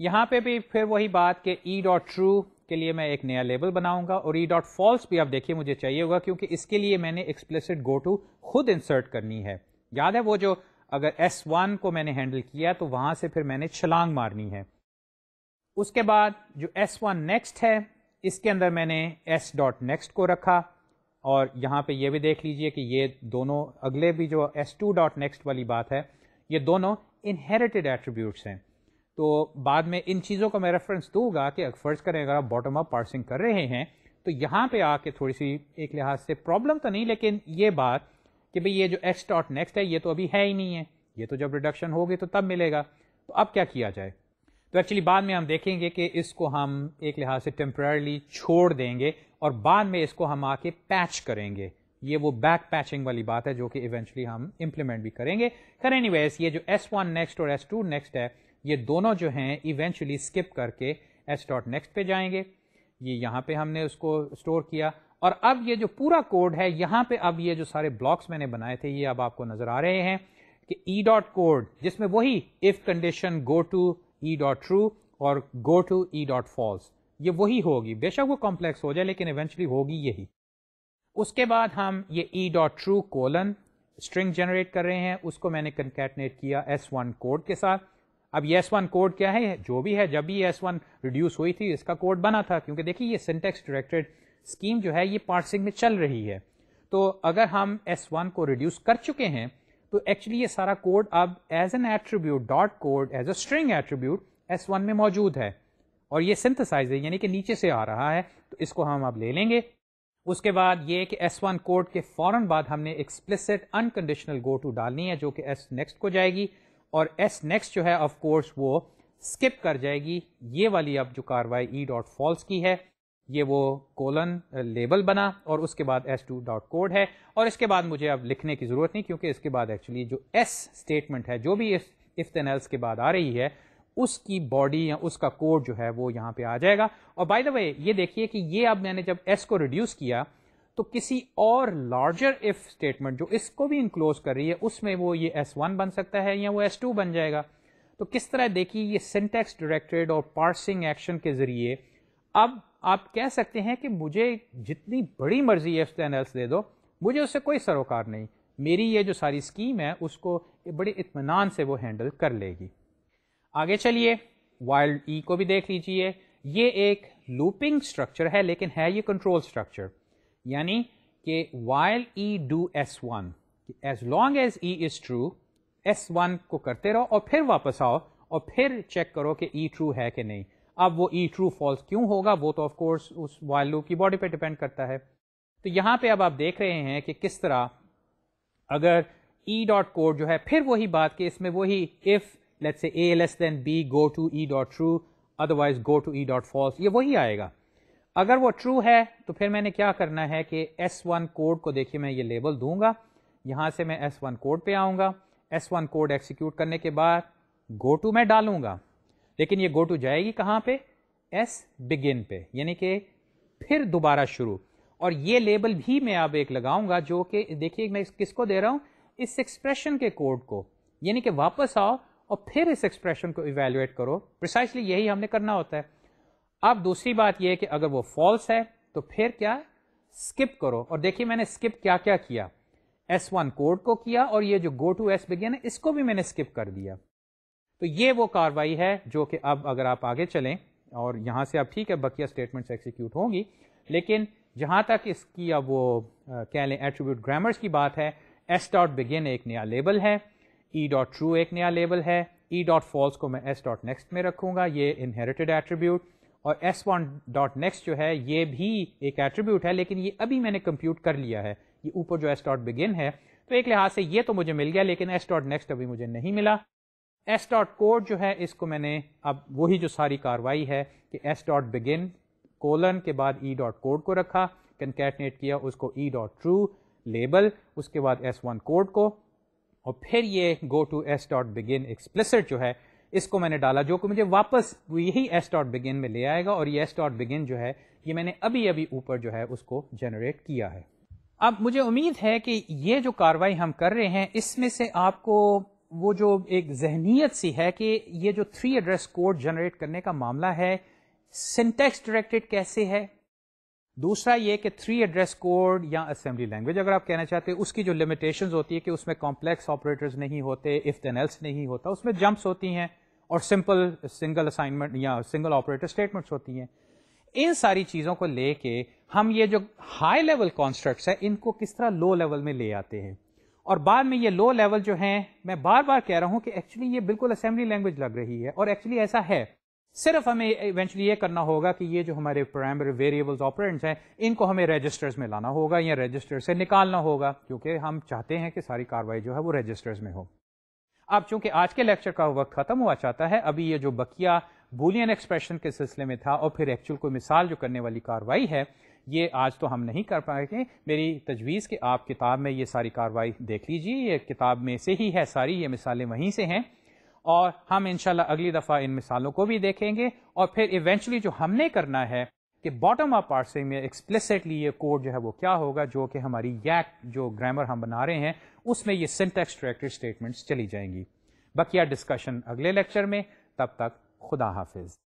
यहाँ पे भी फिर वही बात कि ई डॉट ट्रू के लिए मैं एक नया लेबल बनाऊँगा और ई डॉट फॉल्स भी आप देखिए, मुझे चाहिए होगा क्योंकि इसके लिए मैंने एक्सप्लिसिट गो टू खुद इंसर्ट करनी है। याद है वो जो अगर एस वन को मैंने हैंडल किया तो वहाँ से फिर मैंने छलांग मारनी है। उसके बाद जो एस वन नेक्स्ट है, इसके अंदर मैंने एस डॉट नेक्स्ट को रखा और यहाँ पे ये भी देख लीजिए कि ये दोनों, अगले भी जो एस टू डॉट नेक्स्ट वाली बात है, ये दोनों इनहेरिटेड एट्रीब्यूट्स हैं। तो बाद में इन चीज़ों का मैं रेफरेंस दूँगा कि फ़र्ज़ करें, अगर आप बॉटम अप पार्सिंग कर रहे हैं तो यहाँ पे आके थोड़ी सी एक लिहाज से प्रॉब्लम तो नहीं, लेकिन ये बात कि भाई ये जो एक्स डॉट नेक्स्ट है, ये तो अभी है ही नहीं है। ये तो जब रिडक्शन होगी तो तब मिलेगा। तो अब क्या किया जाए? तो एक्चुअली बाद में हम देखेंगे कि इसको हम एक लिहाज से टेम्परली छोड़ देंगे और बाद में इसको हम आके पैच करेंगे। ये वो बैक पैचिंग वाली बात है जो कि इवेंचुअली हम इंप्लीमेंट भी करेंगे। खैर एनीवेज ये जो एस वन नेक्स्ट और एस टू नेक्स्ट है ये दोनों जो हैं इवेंचुअली स्किप करके एस डॉट नेक्स्ट पे जाएँगे। ये यहाँ पे हमने उसको स्टोर किया। और अब ये जो पूरा कोड है, यहाँ पे अब ये जो सारे ब्लॉक्स मैंने बनाए थे, ये अब आपको नज़र आ रहे हैं कि ई डॉट कोड जिसमें वही if condition go to E dot true और go to E dot false ये वही होगी। बेशक वो कॉम्प्लेक्स हो जाए, लेकिन इवेंचुअली होगी यही। उसके बाद हम ये E dot true colon string generate कर रहे हैं। उसको मैंने कंकेटनेट किया एस वन कोड के साथ। अब एस वन कोड क्या है? जो भी है, जब भी एस वन रिड्यूस हुई थी, इसका कोड बना था, क्योंकि देखिए ये सिंटेक्स डायरेक्टेड स्कीम जो है, ये पार्सिंग में चल रही है। तो अगर हम एस वन को रिड्यूस कर चुके हैं तो एक्चुअली ये सारा कोड अब as an attribute dot code as a string attribute S one में मौजूद है। और ये सिंथेसाइज है, यानी कि नीचे से आ रहा है तो इसको हम अब ले लेंगे। उसके बाद ये कि एस वन कोड के फ़ौरन बाद हमने एक्सप्लिसिट अनकंडीशनल गो टू डालनी है, जो कि एस नेक्स्ट को जाएगी। और एस नेक्स्ट जो है ऑफ़ कोर्स वो स्किप कर जाएगी। ये वाली अब जो कार्रवाई ई डॉट फॉल्स की है, ये वो कोलन लेबल बना और उसके बाद एस टू डॉट कोड है। और इसके बाद मुझे अब लिखने की ज़रूरत नहीं, क्योंकि इसके बाद एक्चुअली जो एस स्टेटमेंट है, जो भी इफ़ इफ़ एल्स के बाद आ रही है, उसकी बॉडी या उसका कोड जो है, वो यहाँ पे आ जाएगा। और बाय द वे ये देखिए कि ये अब मैंने जब एस को रिड्यूस किया तो किसी और लार्जर इफ़ स्टेटमेंट जो इसको भी इंक्लोज कर रही है, उसमें वो ये एस वन बन सकता है या वो एस टू बन जाएगा। तो किस तरह देखिए ये सिंटेक्स डायरेक्टेड और पार्सिंग एक्शन के ज़रिए, अब आप कह सकते हैं कि मुझे जितनी बड़ी मर्ज़ी एफ़ एल्स दे दो, मुझे उससे कोई सरोकार नहीं। मेरी ये जो सारी स्कीम है, उसको बड़े इतमान से वो हैंडल कर लेगी। आगे चलिए वाइल्ड ई को भी देख लीजिए। ये एक लूपिंग स्ट्रक्चर है, लेकिन है ये कंट्रोल स्ट्रक्चर यानी कि while E do S one as long as E is true S one को करते रहो और फिर वापस आओ और फिर चेक करो कि ई e ट्रू है कि नहीं। अब वो ई ट्रू फॉल्स क्यों होगा? वो तो ऑफ़ कोर्स उस वाइल लूप की बॉडी पे डिपेंड करता है। तो यहाँ पे अब आप देख रहे हैं कि किस तरह अगर ई डॉट कोड जो है फिर वही बात कि इसमें वही if let's say A less than B go to E dot true otherwise go to E dot false ये वही आएगा। अगर वो ट्रू है तो फिर मैंने क्या करना है कि S1 कोड को देखिए, मैं ये लेबल दूँगा। यहाँ से मैं S1 कोड पे आऊँगा। S1 कोड एग्जीक्यूट करने के बाद गो टू मैं डालूँगा। लेकिन ये गो टू जाएगी कहाँ पे? एस बिगिन पे। यानी कि फिर दोबारा शुरू। और ये लेबल भी मैं अब एक लगाऊँगा जो कि, देखिए, मैं किसको दे रहा हूँ? इस एक्सप्रेशन के कोड को। यानी कि वापस आओ और फिर इस एक्सप्रेशन को इवेल्युएट करो। प्रिसाइसली यही हमने करना होता है। अब दूसरी बात यह है कि अगर वो फॉल्स है तो फिर क्या? स्किप करो। और देखिए मैंने स्किप क्या क्या? किया एस वन कोड को किया और ये जो गो टू एस बिगिन है, इसको भी मैंने स्किप कर दिया। तो ये वो कार्रवाई है जो कि अब अगर आप आगे चलें, और यहाँ से अब ठीक है, बकिया स्टेटमेंट्स एग्जीक्यूट होंगी, लेकिन जहाँ तक इसकी अब वो कह लें एट्रीब्यूट ग्रामर्स की बात है एस डॉट बिगिन एक नया लेबल है ई डॉट ट्रू एक नया लेबल है ई डॉट फॉल्स को मैं एस डॉट नेक्स्ट में रखूँगा, ये इनहेरिटेड एट्रीब्यूट और एस वन डॉट नेक्स्ट जो है, ये भी एक एट्रीब्यूट है, लेकिन ये अभी मैंने कंप्यूट कर लिया है। ये ऊपर जो एस डॉट बिगिन है तो एक लिहाज से ये तो मुझे मिल गया, लेकिन एस डॉट नेक्स्ट अभी मुझे नहीं मिला। एस डॉट कोड जो है, इसको मैंने अब वही जो सारी कार्रवाई है कि एस डॉट बिगिन कोलन के बाद ई डॉट कोड को रखा कंकैटनेट किया, उसको ई डॉट ट्रू लेबल उसके बाद एस वन कोड को, और फिर ये go to S dot begin explicit जो है इसको मैंने डाला, जो कि मुझे वापस यही एस डॉट बिगिन में ले आएगा और ये एस डॉट बिगिन जो है, ये मैंने अभी अभी ऊपर जो है उसको जनरेट किया है। अब मुझे उम्मीद है कि ये जो कार्रवाई हम कर रहे हैं, इसमें से आपको वो जो एक जहनीत सी है कि ये जो थ्री एड्रेस कोड जनरेट करने का मामला है सिंटेक्स डायरेक्टेड कैसे है? दूसरा ये कि थ्री एड्रेस कोड या असेंबली लैंग्वेज अगर आप कहना चाहते हैं, उसकी जो लिमिटेशंस होती है कि उसमें कॉम्प्लेक्स ऑपरेटर्स नहीं होते इफ़ देन एल्स नहीं होता, उसमें जंप्स होती हैं। और सिंपल सिंगल असाइनमेंट या सिंगल ऑपरेटर स्टेटमेंट्स होती हैं। इन सारी चीज़ों को लेके हम ये जो हाई लेवल कॉन्स्ट्रक्ट्स है, इनको किस तरह लो लेवल में ले आते हैं? और बाद में ये लो लेवल जो है, मैं बार बार कह रहा हूँ कि एक्चुअली ये बिल्कुल असेंबली लैंग्वेज लग रही है और एक्चुअली ऐसा है। सिर्फ़ हमें इवेंचुअली ये करना होगा कि ये जो हमारे पैरामीटर वेरिएबल्स ऑपरेंट्स हैं, इनको हमें रजिस्टर्स में लाना होगा या रजिस्टर से निकालना होगा, क्योंकि हम चाहते हैं कि सारी कार्रवाई जो है वो रजिस्टर्स में हो। अब चूँकि आज के लेक्चर का वक्त खत्म हुआ चाहता है, अभी ये जो बकिया बुलियन एक्सप्रेशन के सिलसिले में था और फिर एक्चुअल कोई मिसाल जो करने वाली कार्रवाई है, ये आज तो हम नहीं कर पाएँगे। मेरी तजवीज़ कि आप किताब में ये सारी कार्रवाई देख लीजिए, ये किताब में से ही है सारी, ये मिसालें वहीं से हैं। और हम इंशाल्लाह अगली दफ़ा इन मिसालों को भी देखेंगे और फिर इवेंचुअली जो हमने करना है कि बॉटम अप पार्सिंग में एक्सप्लिसिटली ये कोड जो है वो क्या होगा, जो कि हमारी यैक जो ग्रामर हम बना रहे हैं, उसमें ये सिंटेक्स ट्रैक्टर स्टेटमेंट्स चली जाएँगी। बकिया डिस्कशन अगले लेक्चर में, तब तक खुदा हाफिज़।